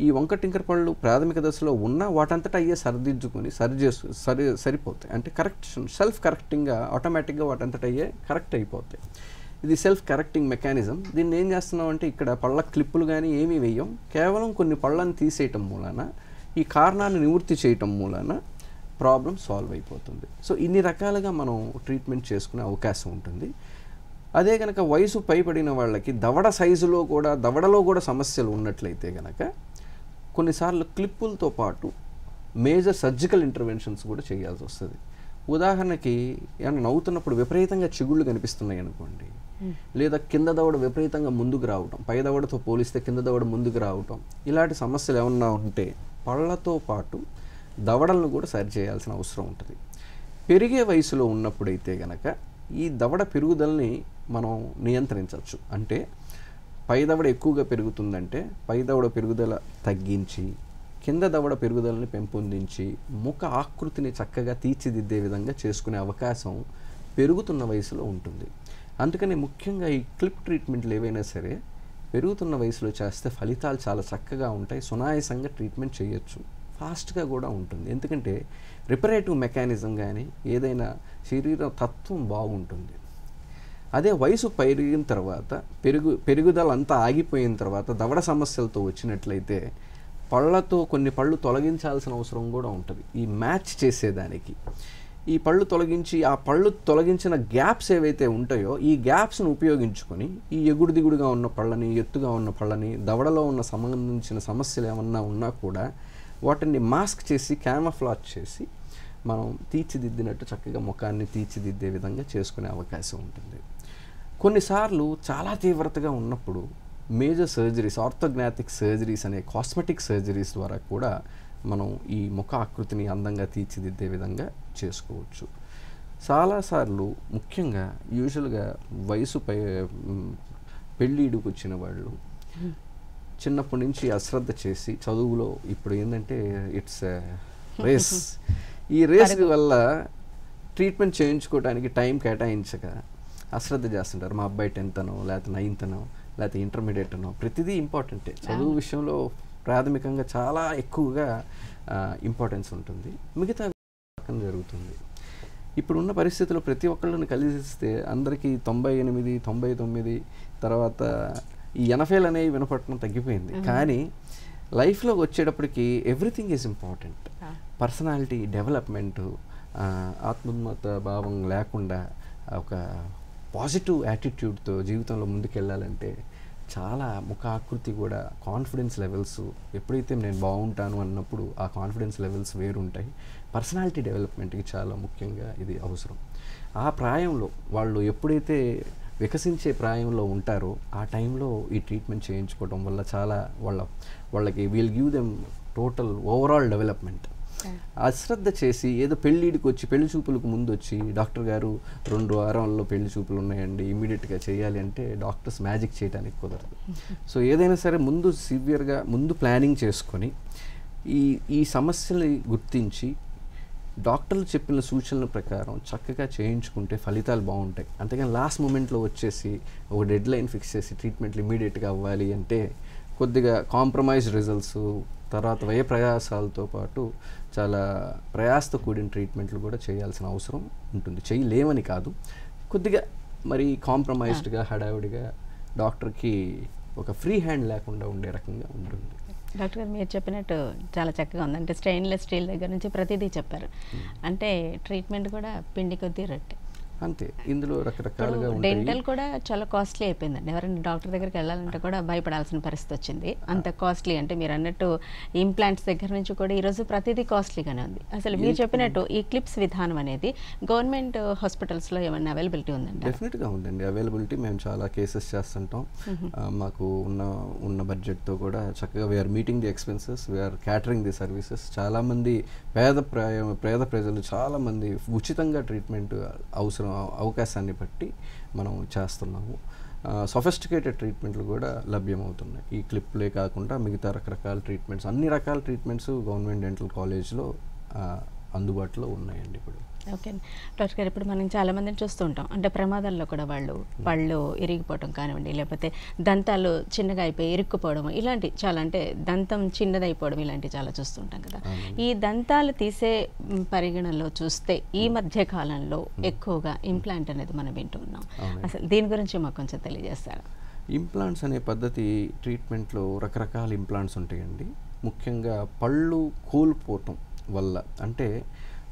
ఈ వంకటింకర్ పళ్ళు ప్రాథమిక దశలో ఉన్న వాటంతటా అయ్యే సరిదిద్దుకొని సరి చేసు సరి సరిపోతాయి. అంటే కరెక్షన్ సెల్ఫ్ కరెక్టింగ్గా ఆటోమేటిక్గా వాటంతట అయ్యే కరెక్ట్ అయిపోతాయి. ఇది సెల్ఫ్ కరెక్టింగ్ మెకానిజం దీన్ని ఏం చేస్తున్నాం అంటే ఇక్కడ పళ్ళ క్లిప్పులు కానీ ఏమీ వేయం. కేవలం కొన్ని పళ్ళను తీసేయటం మూలాన ఈ కారణాన్ని నివృత్తి చేయటం మూలాన ప్రాబ్లం సాల్వ్ అయిపోతుంది. సో ఇన్ని రకాలుగా మనం ట్రీట్మెంట్ చేసుకునే అవకాశం ఉంటుంది. అదే కనుక వయసు పైబడిన వాళ్ళకి దవడ సైజులో కూడా దవడలో కూడా సమస్యలు ఉన్నట్లయితే కనుక కొన్నిసార్లు క్లిప్పులతో పాటు మేజర్ సర్జికల్ ఇంటర్వెన్షన్స్ కూడా చేయాల్సి వస్తుంది. ఉదాహరణకి ఏమైనా నవ్వుతున్నప్పుడు విపరీతంగా చిగుళ్ళు కనిపిస్తున్నాయి అనుకోండి లేదా కింద దవడ విపరీతంగా ముందుకు రావటం పై దవడతో పోలిస్తే కింద దవడ ముందుకు రావటం ఇలాంటి సమస్యలు ఏమన్నా ఉంటే పళ్ళతో పాటు దవడలను కూడా సరి చేయాల్సిన అవసరం ఉంటుంది. పెరిగే వయసులో ఉన్నప్పుడైతే గనక ఈ దవడ పెరుగుదలని మనం నియంత్రించవచ్చు. అంటే పై దవడ ఎక్కువగా పెరుగుతుందంటే పై దవడ పెరుగుదల తగ్గించి కింద దవడ పెరుగుదలని పెంపొందించి ముఖ ఆకృతిని చక్కగా తీర్చిదిద్దే విధంగా చేసుకునే అవకాశం పెరుగుతున్న వయసులో ఉంటుంది. అందుకని ముఖ్యంగా ఈ క్లిప్ ట్రీట్మెంట్లు ఏవైనా సరే పెరుగుతున్న వయసులో చేస్తే ఫలితాలు చాలా చక్కగా ఉంటాయి. సునాయాసంగా ట్రీట్మెంట్ చేయొచ్చు. ఫాస్ట్గా కూడా ఉంటుంది. ఎందుకంటే రిపరేటివ్ మెకానిజం కానీ ఏదైనా శరీర తత్వం బాగుంటుంది. అదే వయసు పెరిగిన తర్వాత పెరుగు పెరుగుదల అంతా ఆగిపోయిన తర్వాత దవడ సమస్యలతో వచ్చినట్లయితే పళ్ళతో కొన్ని పళ్ళు తొలగించాల్సిన అవసరం కూడా ఉంటుంది. ఈ మ్యాచ్ చేసేదానికి. ఈ పళ్ళు తొలగించి ఆ పళ్ళు తొలగించిన గ్యాప్స్ ఏవైతే ఉంటాయో ఈ గ్యాప్స్ను ఉపయోగించుకొని ఈ ఎగుడు దిగుడుగా ఉన్న పళ్ళని ఎత్తుగా ఉన్న పళ్ళని దవడలో ఉన్న సంబంధించిన సమస్యలు ఏమన్నా ఉన్నా కూడా వాటిని మాస్క్ చేసి క్యామఫ్లాజ్ చేసి మనం తీర్చిదిద్దినట్టు చక్కగా ముఖాన్ని తీర్చిదిద్దే విధంగా చేసుకునే అవకాశం ఉంటుంది. కొన్నిసార్లు చాలా తీవ్రతగా ఉన్నప్పుడు మేజర్ సర్జరీస్ ఆర్థోగ్నాటిక్ సర్జరీస్ అనే కాస్మెటిక్ సర్జరీస్ ద్వారా కూడా మనం ఈ ముఖ ఆకృతిని అందంగా తీర్చిదిద్దే విధంగా చేసుకోవచ్చు. చాలాసార్లు ముఖ్యంగా యూజువల్గా వయసు పై మ్, పెళ్ళిడుకు వచ్చిన వాళ్ళు చిన్నప్పటి నుంచి అశ్రద్ధ చేసి చదువులో ఇప్పుడు ఏంటంటే ఇట్స్ రేస్. ఈ రేస్ వల్ల ట్రీట్మెంట్ చేయించుకోవడానికి టైం కేటాయించక అశ్రద్ధ చేస్తుంటారు. మా అబ్బాయి టెన్త్ అనో లేకపోతే నైన్త్ అనో లేకపోతే ఇంటర్మీడియట్ అనో ప్రతిదీ ఇంపార్టెంటే. చదువు విషయంలో ప్రాథమికంగా చాలా ఎక్కువగా ఇంపార్టెన్స్ ఉంటుంది. మిగతా పక్కన జరుగుతుంది. ఇప్పుడున్న పరిస్థితుల్లో ప్రతి ఒక్కళ్ళని కలిసిస్తే అందరికీ తొంభై ఎనిమిది తొంభై తొమ్మిది తర్వాత ఈ ఎనభైలు అనేవి వినపడటం తగ్గిపోయింది. కానీ లైఫ్లో వచ్చేటప్పటికి everything is important. Personality development ఆత్మోన్మత భావం లేకుండా ఒక పాజిటివ్ యాటిట్యూడ్తో జీవితంలో ముందుకెళ్ళాలంటే చాలా ముఖ ఆకృతి కూడా కాన్ఫిడెన్స్ లెవెల్స్ ఎప్పుడైతే నేను బాగుంటాను అన్నప్పుడు ఆ కాన్ఫిడెన్స్ లెవెల్స్ వేరుంటాయి. పర్సనాలిటీ డెవలప్మెంట్కి చాలా ముఖ్యంగా ఇది అవసరం. ఆ ప్రాయంలో వాళ్ళు ఎప్పుడైతే వికసించే ప్రాయంలో ఉంటారో ఆ టైంలో ఈ ట్రీట్మెంట్ చేయించుకోవడం వల్ల చాలా వాళ్ళ వాళ్ళకి we'll give them total overall development అశ్రద్ధ చేసి ఏదో పెళ్ళిడికి వచ్చి పెళ్ళి చూపులకు ముందు వచ్చి డాక్టర్ గారు రెండు వారాల్లో పెళ్ళి చూపులు ఉన్నాయండి ఇమీడియట్గా చేయాలి అంటే డాక్టర్స్ మ్యాజిక్ చేయడానికి కుదరదు. సో ఏదైనా సరే ముందు సివియర్గా ముందు ప్లానింగ్ చేసుకొని ఈ ఈ సమస్యని గుర్తించి డాక్టర్లు చెప్పిన సూచనల ప్రకారం చక్కగా చేయించుకుంటే ఫలితాలు బాగుంటాయి. అంతేకాని లాస్ట్ మూమెంట్లో వచ్చేసి ఒక డెడ్ లైన్ ఫిక్స్ చేసి ట్రీట్మెంట్లు ఇమీడియట్గా అవ్వాలి అంటే కొద్దిగా కాంప్రమైజ్ రిజల్ట్స్ తర్వాత వ్యయ ప్రయాసాలతో పాటు చాలా ప్రయాసతో కూడిన ట్రీట్మెంట్లు కూడా చేయాల్సిన అవసరం ఉంటుంది. చేయలేమని కాదు. కొద్దిగా మరి కాంప్రమైజ్డ్గా హడావిడిగా డాక్టర్కి ఒక ఫ్రీ హ్యాండ్ లేకుండా ఉండే రకంగా ఉంటుంది.
డాక్టర్ గారు మీరు చెప్పినట్టు చాలా చక్కగా ఉంది అంటే స్టెయిన్లెస్ స్టీల్ దగ్గర నుంచి ప్రతిదీ చెప్పారు. అంటే ట్రీట్మెంట్ కూడా పిండి కొద్దీ రొట్టె.
అంతే. ఇందులో రకరకాలుగా
డెంటల్ కూడా చాలా కాస్ట్లీ అయిపోయిందండి. ఎవరైనా డాక్టర్ దగ్గరికి వెళ్ళాలంటే కూడా భయపడాల్సిన పరిస్థితి వచ్చింది. అంత కాస్ట్లీ అంటే మీరు అన్నట్టు ఇంప్లాంట్స్ దగ్గర నుంచి కూడా ఈరోజు ప్రతిదీ కాస్ట్లీగానే ఉంది. అసలు మీరు చెప్పినట్టు ఈ క్లిప్స్ విధానం అనేది గవర్నమెంట్ హాస్పిటల్స్లో ఏమైనా అవైలబిలిటీ ఉందండి
డెఫినెట్గా ఉందండి. అవైలబిలిటీ మేము చాలా కేసెస్ చేస్తుంటాం. మాకు ఉన్న ఉన్న బడ్జెట్తో కూడా చక్కగా we are meeting the expenses we are catering the services చాలామంది పేద ప్రాయ పేద ప్రజలు చాలామంది ఉచితంగా ట్రీట్మెంట్ అవసరం అవకాశాన్ని బట్టి మనం చేస్తున్నాము. సొఫెస్టికేటెడ్ ట్రీట్మెంట్లు కూడా లభ్యమవుతున్నాయి. ఈ క్లిప్లే కాకుండా మిగతా రకరకాల ట్రీట్మెంట్స్ అన్ని రకాల ట్రీట్మెంట్స్ గవర్నమెంట్ డెంటల్ కాలేజ్లో అందుబాటులో ఉన్నాయండి ఇప్పుడు.
ఓకే. అండి. డాక్టర్ గారు ఇప్పుడు మనం చాలా మందిని చూస్తూ ఉంటాం. అంటే ప్రమాదాల్లో కూడా వాళ్ళు పళ్ళు ఇరిగిపోవడం కానివ్వండి లేకపోతే దంతాలు చిన్నగా అయిపోయి ఇరుక్కుపోవడం ఇలాంటి చాలా అంటే దంతం చిన్నదైపోవడం ఇలాంటివి చాలా చూస్తుంటాం కదా. ఈ దంతాలు తీసే పరిగణనలో చూస్తే ఈ మధ్య కాలంలో ఎక్కువగా ఇంప్లాంట్ అనేది మనం వింటూ ఉన్నాం
అవునండి.
అసలు దీని గురించి మాకు కొంచెం తెలియజేస్తారా?
ఇంప్లాంట్స్ అనే పద్ధతి ట్రీట్మెంట్లో రకరకాల ఇంప్లాంట్స్ ఉంటాయండి. ముఖ్యంగా పళ్ళు కోల్పోవటం వల్ల అంటే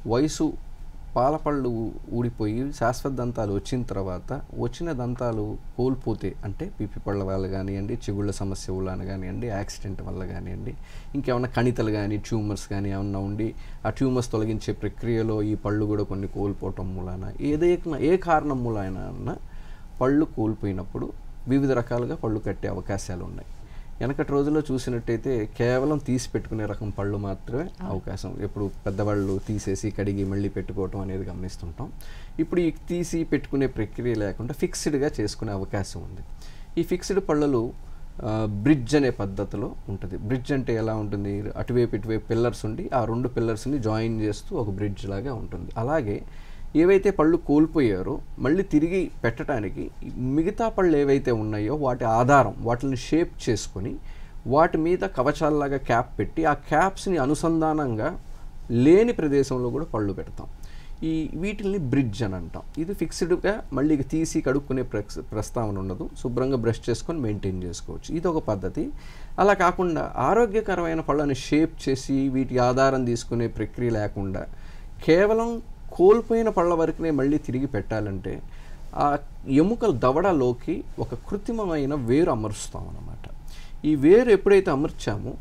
వయసు పాలపళ్ళు ఊడిపోయి శాశ్వత దంతాలు వచ్చిన తర్వాత వచ్చిన దంతాలు కోల్పోతే అంటే పిప్పి పళ్ళ వల్ల కానివ్వండి చిగుళ్ళ సమస్య వల్ల కానివ్వండి యాక్సిడెంట్ వల్ల కానివ్వండి ఇంకేమైనా కణితలు కానీ ట్యూమర్స్ కానీ ఏమన్నా ఉండి ఆ ట్యూమర్స్ తొలగించే ప్రక్రియలో ఈ పళ్ళు కూడా కొన్ని కోల్పోవటం మూలాన ఏదైనా ఏ కారణం మూలాన పళ్ళు కోల్పోయినప్పుడు వివిధ రకాలుగా పళ్ళు కట్టే అవకాశాలు ఉన్నాయి. వెనకటి రోజుల్లో చూసినట్టయితే కేవలం తీసి పెట్టుకునే రకం పళ్ళు మాత్రమే అవకాశం. ఎప్పుడు పెద్దవాళ్ళు తీసేసి కడిగి మళ్ళీ పెట్టుకోవటం అనేది గమనిస్తుంటాం. ఇప్పుడు ఈ తీసి పెట్టుకునే ప్రక్రియ లేకుండా ఫిక్స్డ్గా చేసుకునే అవకాశం ఉంది. ఈ ఫిక్స్డ్ పళ్ళలు బ్రిడ్జ్ అనే పద్ధతిలో ఉంటుంది. బ్రిడ్జ్ అంటే ఎలా ఉంటుంది? అటువైపు ఇటువైపు పిల్లర్స్ ఉండి ఆ రెండు పిల్లర్స్ని జాయిన్ చేస్తూ ఒక బ్రిడ్జ్ లాగా ఉంటుంది. అలాగే ఏవైతే పళ్ళు కోల్పోయారో మళ్ళీ తిరిగి పెట్టడానికి మిగతా పళ్ళు ఏవైతే ఉన్నాయో వాటి ఆధారం వాటిని షేప్ చేసుకొని వాటి మీద కవచాలలాగా క్యాప్ పెట్టి ఆ క్యాప్స్ని అనుసంధానంగా లేని ప్రదేశంలో కూడా పళ్ళు పెడతాం. ఈ వీటిల్ని బ్రిడ్జ్ అని అంటాం. ఇది ఫిక్స్డ్గా మళ్ళీ తీసి కడుక్కునే ప్రస్తావన ఉండదు. శుభ్రంగా బ్రష్ చేసుకొని మెయింటైన్ చేసుకోవచ్చు. ఇది ఒక పద్ధతి. అలా కాకుండా ఆరోగ్యకరమైన పళ్ళని షేప్ చేసి వీటి ఆధారం తీసుకునే ప్రక్రియ లేకుండా కేవలం కోల్పోయిన పళ్ళ వరకునే మళ్ళీ తిరిగి పెట్టాలంటే ఆ ఎముకల దవడలోకి ఒక కృత్రిమమైన వేరు అమరుస్తాం అన్నమాట. ఈ వేరు ఎప్పుడైతే అమర్చామో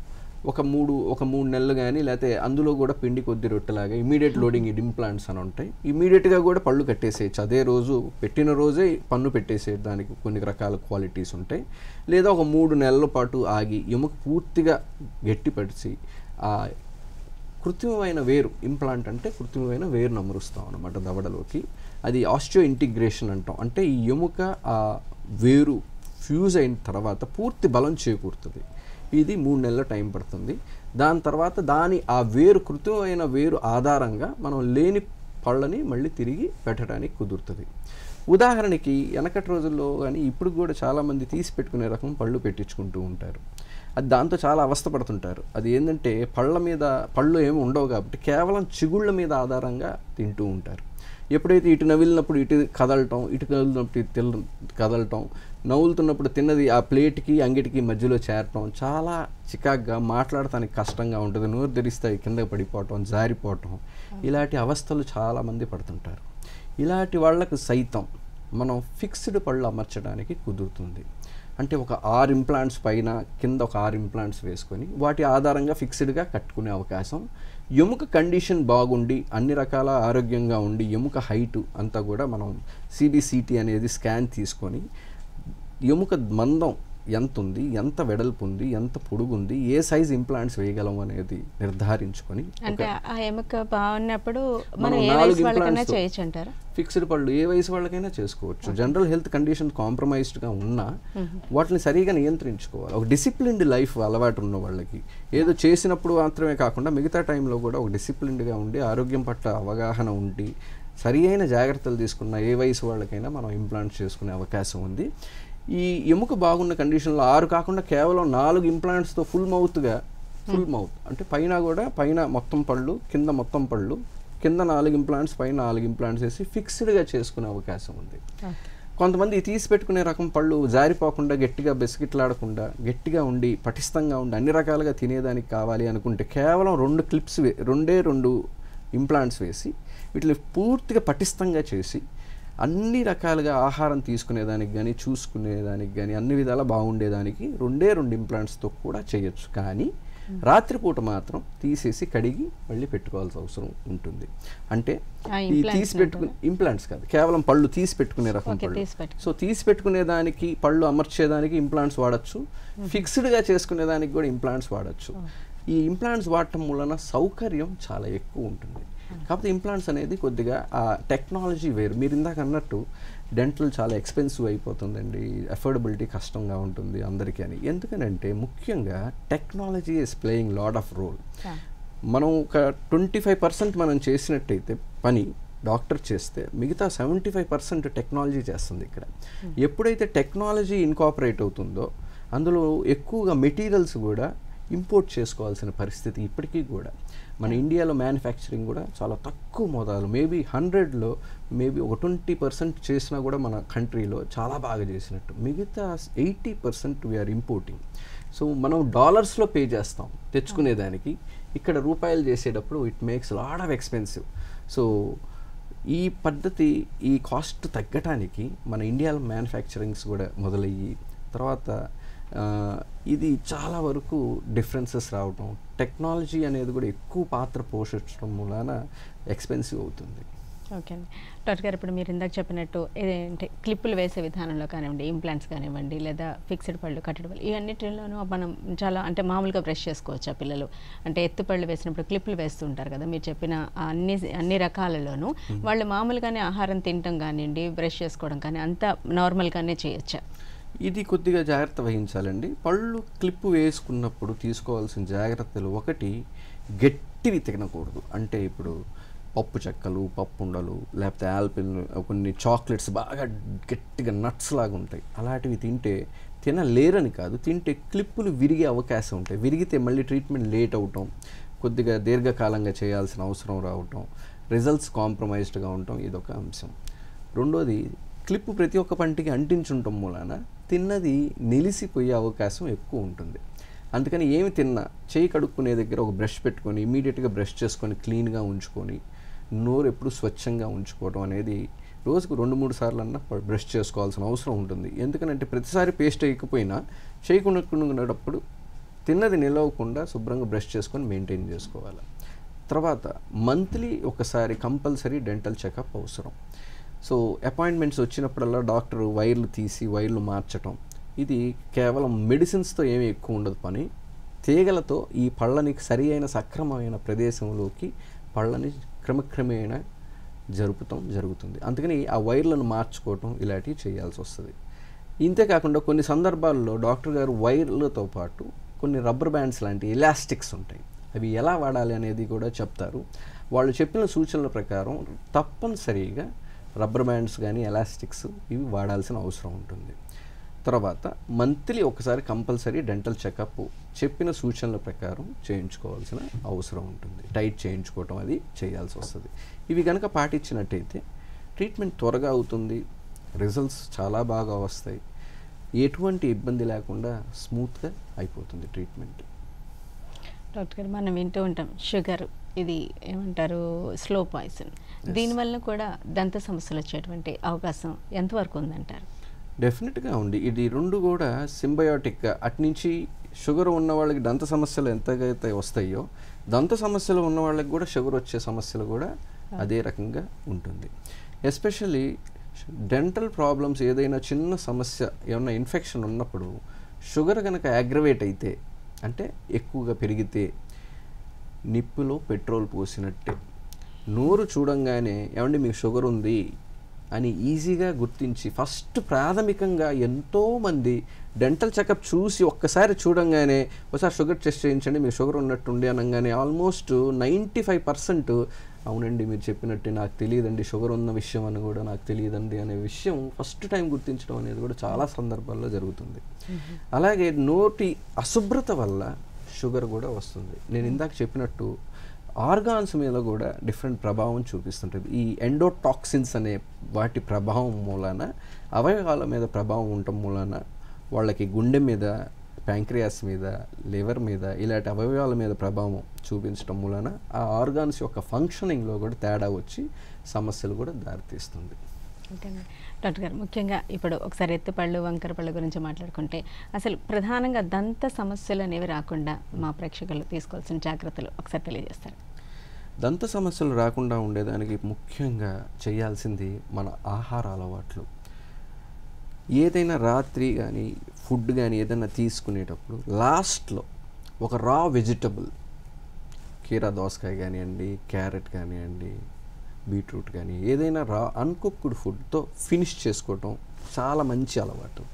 ఒక మూడు ఒక మూడు నెలలు కానీ లేకపోతే అందులో కూడా పిండి కొద్ది రొట్టెలాగా ఇమీడియట్ లోడింగ్ ఇంప్లాంట్స్ అని ఉంటాయి. ఇమీడియట్గా కూడా పళ్ళు కట్టేసేయచ్చు. అదే రోజు పెట్టిన రోజే పన్ను పెట్టేసే దానికి కొన్ని రకాల క్వాలిటీస్ ఉంటాయి. లేదా ఒక మూడు నెలల పాటు ఆగి ఎముక పూర్తిగా గట్టిపడిచి ఆ కృత్రిమమైన వేరు ఇంప్లాంట్ అంటే కృత్రిమమైన వేరును అమరుస్తాం అనమాట దవడలోకి. అది ఆస్టియో ఇంటిగ్రేషన్ అంటాం. అంటే ఈ ఎముక ఆ వేరు ఫ్యూజ్ అయిన తర్వాత పూర్తి బలం చేకూరుతుంది. ఇది మూడు నెలల టైం పడుతుంది. దాని తర్వాత దాని ఆ వేరు కృత్రిమమైన వేరు ఆధారంగా మనం లేని పళ్ళని మళ్ళీ తిరిగి పెట్టడానికి కుదురుతుంది. ఉదాహరణకి వెనకటి రోజుల్లో కానీ ఇప్పుడు కూడా చాలామంది తీసి పెట్టుకునే రకం పళ్ళు పెట్టించుకుంటూ ఉంటారు. అది దాంతో చాలా అవస్థపడుతుంటారు. అది ఏంటంటే పళ్ళ మీద పళ్ళు ఏమి ఉండవు కాబట్టి కేవలం చిగుళ్ళ మీద ఆధారంగా తింటూ ఉంటారు. ఎప్పుడైతే ఇటు నవిలినప్పుడు ఇటు కదలటం ఇటు కదిలినప్పుడు ఇటు తెల్ల కదలటం నవ్వులుతున్నప్పుడు తిన్నది ఆ ప్లేట్కి అంగిటికి మధ్యలో చేరటం చాలా చికాగ్గా మాట్లాడటానికి కష్టంగా ఉంటుంది. నోరు తెరిస్తాయి కిందకి పడిపోవటం జారిపోవటం ఇలాంటి అవస్థలు చాలామంది పడుతుంటారు. ఇలాంటి వాళ్ళకు సైతం మనం ఫిక్స్డ్ పళ్ళు అమర్చడానికి కుదురుతుంది. అంటే ఒక ఆరు ఇంప్లాంట్స్ పైన కింద ఒక ఆరు ఇంప్లాంట్స్ వేసుకొని వాటి ఆధారంగా ఫిక్స్డ్గా కట్టుకునే అవకాశం. ఎముక కండిషన్ బాగుండి అన్ని రకాల ఆరోగ్యంగా ఉండి ఎముక హైటు అంతా కూడా మనం సిబిసిటీ అనేది స్కాన్ తీసుకొని ఎముక మందం ఎంత ఉంది ఎంత వెడల్పు ఉంది ఎంత పొడుగు ఉంది ఏ సైజ్ ఇంప్లాంట్స్ వేయగలం అనేది నిర్ధారించుకొని
అంటే ఆ ఎముక బాగున్నప్పుడు మనం ఏ వయసు వాళ్ళకైనా చేయొచ్చు
ఫిక్స్డ్ పళ్ళు ఏ వయసు వాళ్ళకైనా చేసుకోవచ్చు. జనరల్ హెల్త్ కండిషన్ కాంప్రమైజ్డ్గా ఉన్నా వాటిని సరిగా నియంత్రించుకోవాలి. ఒక డిసిప్లిన్డ్ లైఫ్ అలవాటు ఉన్న వాళ్ళకి. ఏదో చేసినప్పుడు మాత్రమే కాకుండా మిగతా టైంలో కూడా ఒక డిసిప్లిన్డ్గా ఉండి ఆరోగ్యం పట్ల అవగాహన ఉండి సరి అయిన జాగ్రత్తలు తీసుకున్న ఏ వయసు వాళ్ళకైనా మనం ఇంప్లాంట్స్ చేసుకునే అవకాశం ఉంది. ఈ ఎముక బాగున్న కండిషన్లో ఆరు కాకుండా కేవలం నాలుగు ఇంప్లాంట్స్తో ఫుల్ మౌత్గా ఫుల్ మౌత్ అంటే పైన కూడా పైన మొత్తం పళ్ళు కింద మొత్తం పళ్ళు కింద నాలుగు ఇంప్లాంట్స్ పైన నాలుగు ఇంప్లాంట్స్ వేసి ఫిక్స్డ్గా చేసుకునే అవకాశం ఉంది. కొంతమంది తీసి పెట్టుకునే రకం పళ్ళు జారిపోకుండా గట్టిగా బెసికిట్లాడకుండా గట్టిగా ఉండి పటిష్టంగా ఉండి అన్ని రకాలుగా తినేదానికి కావాలి అనుకుంటే కేవలం రెండు క్లిప్స్ వే రెండే రెండు ఇంప్లాంట్స్ వేసి వీటిని పూర్తిగా పటిష్టంగా చేసి అన్ని రకాలుగా ఆహారం తీసుకునేదానికి కానీ చూసుకునేదానికి కానీ అన్ని విధాలా బాగుండేదానికి రెండే రెండు ఇంప్లాంట్స్తో కూడా చేయొచ్చు. కానీ రాత్రిపూట మాత్రం తీసేసి కడిగి మళ్ళీ పెట్టుకోవాల్సిన అవసరం ఉంటుంది. అంటే ఈ తీసి పెట్టుకునే ఇంప్లాంట్స్ కాదు కేవలం పళ్ళు తీసి పెట్టుకునే రకం పళ్ళు. సో తీసి పెట్టుకునే దానికి పళ్ళు అమర్చేదానికి ఇంప్లాంట్స్ వాడచ్చు. ఫిక్స్డ్గా చేసుకునేదానికి కూడా ఇంప్లాంట్స్ వాడచ్చు. ఈ ఇంప్లాంట్స్ వాడటం వలన సౌకర్యం చాలా ఎక్కువ ఉంటుంది. కాకపోతే ఇంప్లాంట్స్ అనేది కొద్దిగా ఆ టెక్నాలజీ వేరు. మీరు ఇందాక అన్నట్టు డెంటల్ చాలా ఎక్స్పెన్సివ్ అయిపోతుందండి. అఫోర్డబిలిటీ కష్టంగా ఉంటుంది అందరికీ అని. ఎందుకనంటే ముఖ్యంగా technology is playing lot of role మనం ఒక ట్వంటీ ఫైవ్ పర్సెంట్ మనం చేసినట్టయితే పని డాక్టర్ చేస్తే మిగతా సెవెంటీ ఫైవ్ పర్సెంట్ టెక్నాలజీ చేస్తుంది ఇక్కడ. ఎప్పుడైతే టెక్నాలజీ ఇన్కాపరేట్ అవుతుందో అందులో ఎక్కువగా మెటీరియల్స్ కూడా ఇంపోర్ట్ చేసుకోవాల్సిన పరిస్థితి ఇప్పటికీ కూడా. మన ఇండియాలో మ్యానుఫ్యాక్చరింగ్ కూడా చాలా తక్కువ మోతాదులో మేబీ హండ్రెడ్లో మేబీ ఒక ట్వంటీ పర్సెంట్ చేసినా కూడా మన కంట్రీలో చాలా బాగా చేసినట్టు. మిగతా eighty percent we are importing so మనం డాలర్స్లో పే చేస్తాం తెచ్చుకునేదానికి. ఇక్కడ రూపాయలు చేసేటప్పుడు it makes lot of expensive so ఈ పద్ధతి ఈ కాస్ట్ తగ్గటానికి మన ఇండియాలో మ్యానుఫ్యాక్చరింగ్స్ కూడా మొదలయ్యి తర్వాత ఇది చాలా వరకు డిఫరెన్సెస్ రావటం. టెక్నాలజీ అనేది కూడా ఎక్కువ పాత్ర పోషించడం మూలాన ఎక్స్పెన్సివ్ అవుతుంది.
ఓకే అండి. డాక్టర్ గారు ఇప్పుడు మీరు ఇందాక చెప్పినట్టు ఏంటి క్లిప్పులు వేసే విధానంలో కానివ్వండి ఇంప్లాంట్స్ కానివ్వండి లేదా ఫిక్స్డ్ పళ్ళు కట్టడం పళ్ళు ఇవన్నిటిలోనూ మనం చాలా అంటే మామూలుగా బ్రష్ చేసుకోవచ్చు ఆ పిల్లలు? అంటే ఎత్తు పళ్ళు వేసినప్పుడు క్లిప్పులు వేస్తూ ఉంటారు కదా మీరు చెప్పిన అన్ని అన్ని రకాలలోనూ వాళ్ళు మామూలుగానే ఆహారం తినటం కానివ్వండి బ్రష్ చేసుకోవడం కానీ అంతా నార్మల్గానే చేయొచ్చా?
ఇది కొద్దిగా జాగ్రత్త వహించాలండి. పళ్ళు క్లిప్పు వేసుకున్నప్పుడు తీసుకోవాల్సిన జాగ్రత్తలు ఒకటి గట్టివి తినకూడదు. అంటే ఇప్పుడు పప్పు చెక్కలు పప్పు ఉండలు లేకపోతే ఆల్పిన్ కొన్ని చాక్లెట్స్ బాగా గట్టిగా నట్స్ లాగా ఉంటాయి. అలాంటివి తింటే తినలేరని కాదు తింటే క్లిప్పులు విరిగే అవకాశం ఉంటాయి. విరిగితే మళ్ళీ ట్రీట్మెంట్ లేట్ అవటం కొద్దిగా దీర్ఘకాలంగా చేయాల్సిన అవసరం రావటం రిజల్ట్స్ కాంప్రమైజ్డ్గా ఉండటం ఇదొక అంశం. రెండోది క్లిప్ ప్రతి ఒక్క పంటికి అంటించుంటాం మూలాన తిన్నది నిలిసిపోయే అవకాశం ఎక్కువ ఉంటుంది. అందుకని ఏమి తిన్నా చేయి కడుక్కునే దగ్గర ఒక బ్రష్ పెట్టుకొని ఇమీడియట్గా బ్రష్ చేసుకొని క్లీన్గా ఉంచుకొని నోరు ఎప్పుడు స్వచ్ఛంగా ఉంచుకోవడం అనేది రోజుకు రెండు మూడు సార్లు అన్నా బ్రష్ చేసుకోవాల్సిన అవసరం ఉంటుంది. ఎందుకంటే ప్రతిసారి పేస్ట్ వేయకపోయినా చేయకుండా తిన్నది నిలవకుండా శుభ్రంగా బ్రష్ చేసుకొని మెయింటైన్ చేసుకోవాలి. తర్వాత మంత్లీ ఒకసారి కంపల్సరీ డెంటల్ చెకప్ అవసరం. సో అపాయింట్మెంట్స్ వచ్చినప్పుడల్లా డాక్టర్ వైర్లు తీసి వైర్లు మార్చటం. ఇది కేవలం మెడిసిన్స్తో ఏమీ ఎక్కువ ఉండదు పని. తీగలతో ఈ పళ్ళని సరి అయిన సక్రమమైన ప్రదేశంలోకి పళ్ళని క్రమక్రమేణా జరుపుతాం జరుగుతుంది. అందుకని ఆ వైర్లను మార్చుకోవటం ఇలాంటివి చేయాల్సి వస్తుంది. ఇంతే కాకుండా కొన్ని సందర్భాల్లో డాక్టర్ గారు వైర్లతో పాటు కొన్ని రబ్బర్ బ్యాండ్స్ లాంటి ఎలాస్టిక్స్ ఉంటాయి. అవి ఎలా వాడాలి అనేది కూడా చెప్తారు. వాళ్ళు చెప్పిన సూచనల ప్రకారం తప్పనిసరిగా రబ్బర్ బ్యాండ్స్ కానీ ఎలాస్టిక్స్ ఇవి వాడాల్సిన అవసరం ఉంటుంది. తర్వాత మంత్లీ ఒకసారి కంపల్సరీ డెంటల్ చెకప్ చెప్పిన సూచనల ప్రకారం చేయించుకోవాల్సిన అవసరం ఉంటుంది. టైట్ చేయించుకోవటం అది చేయాల్సి వస్తుంది. ఇవి కనుక పాటించినట్టయితే ట్రీట్మెంట్ త్వరగా అవుతుంది రిజల్ట్స్ చాలా బాగా వస్తాయి. ఎటువంటి ఇబ్బంది లేకుండా స్మూత్గా అయిపోతుంది ట్రీట్మెంట్.
డాక్టర్ గారు మనం వింటూ ఉంటాం. షుగర్ ఇది ఏమంటారు స్లో పాయిజన్. దీనివల్ల కూడా దంత సమస్యలు వచ్చేటువంటి అవకాశం ఎంతవరకు ఉందంటారు?
డెఫినెట్గా ఉంది. ఇది రెండు కూడా సింబయోటిక్గా అట్నుంచి షుగర్ ఉన్న వాళ్ళకి దంత సమస్యలు ఎంతగైతే వస్తాయో దంత సమస్యలు ఉన్న వాళ్ళకి కూడా షుగర్ వచ్చే సమస్యలు కూడా అదే రకంగా ఉంటుంది. ఎస్పెషల్లీ డెంటల్ ప్రాబ్లమ్స్ ఏదైనా చిన్న సమస్య ఏమన్నా ఇన్ఫెక్షన్ ఉన్నప్పుడు షుగర్ కనుక అగ్రవేట్ అయితే అంటే ఎక్కువగా పెరిగితే నిప్పులో పెట్రోల్ పోసినట్టే. నోరు చూడంగానే ఏమండి మీకు షుగర్ ఉంది అని ఈజీగా గుర్తించి ఫస్ట్ ప్రాథమికంగా ఎంతోమంది డెంటల్ చెకప్ చూసి ఒక్కసారి చూడంగానే ఒకసారి షుగర్ టెస్ట్ చేయించండి మీకు షుగర్ ఉన్నట్టుండి అనగానే ఆల్మోస్ట్ నైంటీ ఫైవ్ పర్సెంట్ అవునండి మీరు చెప్పినట్టే నాకు తెలియదండి షుగర్ ఉన్న విషయం అని కూడా నాకు తెలియదండి అనే విషయం ఫస్ట్ టైం గుర్తించడం అనేది కూడా చాలా సందర్భాల్లో జరుగుతుంది. అలాగే నోటి అశుభ్రత వల్ల షుగర్ కూడా వస్తుంది. నేను ఇందాక చెప్పినట్టు ఆర్గాన్స్ మీద కూడా డిఫరెంట్ ప్రభావం చూపిస్తుంటుంది. ఈ ఎండోటాక్సిన్స్ అనే వాటి ప్రభావం మూలాన అవయవాల మీద ప్రభావం ఉండటం మూలాన వాళ్ళకి గుండె మీద ప్యాంక్రియాస్ మీద లివర్ మీద ఇలాంటి అవయవాల మీద ప్రభావం చూపించడం మూలాన ఆ ఆర్గాన్స్ యొక్క ఫంక్షనింగ్లో కూడా తేడా వచ్చి సమస్యలు కూడా దారితీస్తుంది.
డాక్టర్ గారు ముఖ్యంగా ఇప్పుడు ఒకసారి ఎత్తుపళ్ళు వంకర పళ్ళు గురించి మాట్లాడుకుంటే అసలు ప్రధానంగా దంత సమస్యలు అనేవి రాకుండా మా ప్రేక్షకులు తీసుకోవాల్సిన జాగ్రత్తలు ఒకసారి తెలియజేస్తారు.
దంత సమస్యలు రాకుండా ఉండేదానికి ముఖ్యంగా చేయాల్సింది మన ఆహార అలవాట్లు. ఏదైనా రాత్రి కానీ ఫుడ్ కానీ ఏదైనా తీసుకునేటప్పుడు లాస్ట్లో ఒక రా వెజిటబుల్ కీరా దోసకాయ కానివ్వండి క్యారెట్ కానివ్వండి బీట్రూట్ కానీ ఏదైనా రా అన్కుక్డ్ ఫుడ్తో ఫినిష్ చేసుకోవటం చాలా మంచి అలవాటు.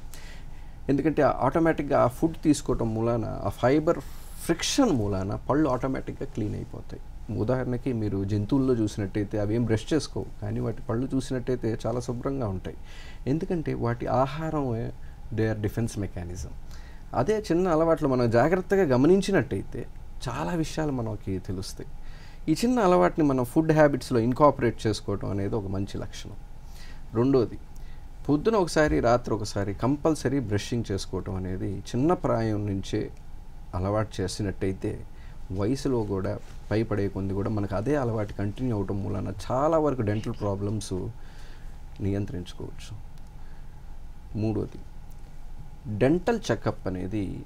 ఎందుకంటే ఆటోమేటిక్గా ఆ ఫుడ్ తీసుకోవటం మూలాన ఆ ఫైబర్ ఫ్రిక్షన్ మూలాన పళ్ళు ఆటోమేటిక్గా క్లీన్ అయిపోతాయి. ఉదాహరణకి మీరు జంతువుల్లో చూసినట్టయితే అవి ఏం బ్రష్ చేసుకోవు కానీ వాటి పళ్ళు చూసినట్టయితే చాలా శుభ్రంగా ఉంటాయి. ఎందుకంటే వాటి ఆహారం దే ఆర్ డిఫెన్స్ మెకానిజం. అదే చిన్న అలవాట్లు మనం జాగ్రత్తగా గమనించినట్టయితే చాలా విషయాలు మనకి తెలుస్తాయి. ఈ చిన్న అలవాటుని మనం ఫుడ్ హ్యాబిట్స్లో ఇన్కాపరేట్ చేసుకోవడం అనేది ఒక మంచి లక్షణం. రెండోది పొద్దున ఒకసారి రాత్రి ఒకసారి కంపల్సరీ బ్రషింగ్ చేసుకోవటం అనేది చిన్న ప్రాయం నుంచే అలవాటు చేసినట్టయితే వయసులో కూడా పైపడే కొంది కూడా మనకు అదే అలవాటు కంటిన్యూ అవటం మూలన చాలా వరకు డెంటల్ ప్రాబ్లమ్స్ నియంత్రించుకోవచ్చు. మూడోది డెంటల్ చెకప్ అనేది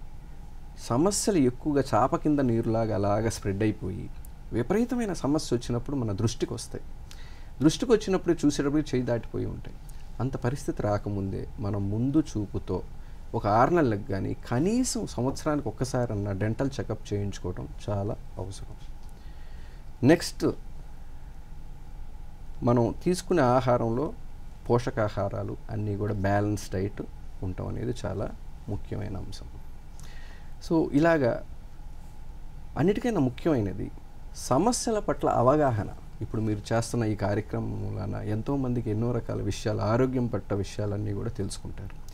సమస్యలు ఎక్కువగా చాప కింద నీరులాగా అలాగ స్ప్రెడ్ అయిపోయి విపరీతమైన సమస్య వచ్చినప్పుడు మన దృష్టికి వస్తాయి. దృష్టికి వచ్చినప్పుడు చూసేటప్పుడు చేయి దాటిపోయి ఉంటాయి. అంత పరిస్థితి రాకముందే మనం ముందు చూపుతో ఒక ఆరు నెలలకు కానీ కనీసం సంవత్సరానికి ఒక్కసారన్నా డెంటల్ చెకప్ చేయించుకోవడం చాలా అవసరం. నెక్స్ట్ మనం తీసుకునే ఆహారంలో పోషకాహారాలు అన్నీ కూడా బ్యాలెన్స్ డైట్ ఉండటం అనేది చాలా ముఖ్యమైన అంశం. సో ఇలాగా అన్నిటికైనా ముఖ్యమైనది సమస్యల పట్ల అవగాహన. ఇప్పుడు మీరు చేస్తున్న ఈ కార్యక్రమం మూలాన ఎంతోమందికి ఎన్నో రకాల విషయాలు ఆరోగ్యం పట్ల విషయాలన్నీ కూడా తెలుసుకుంటారు.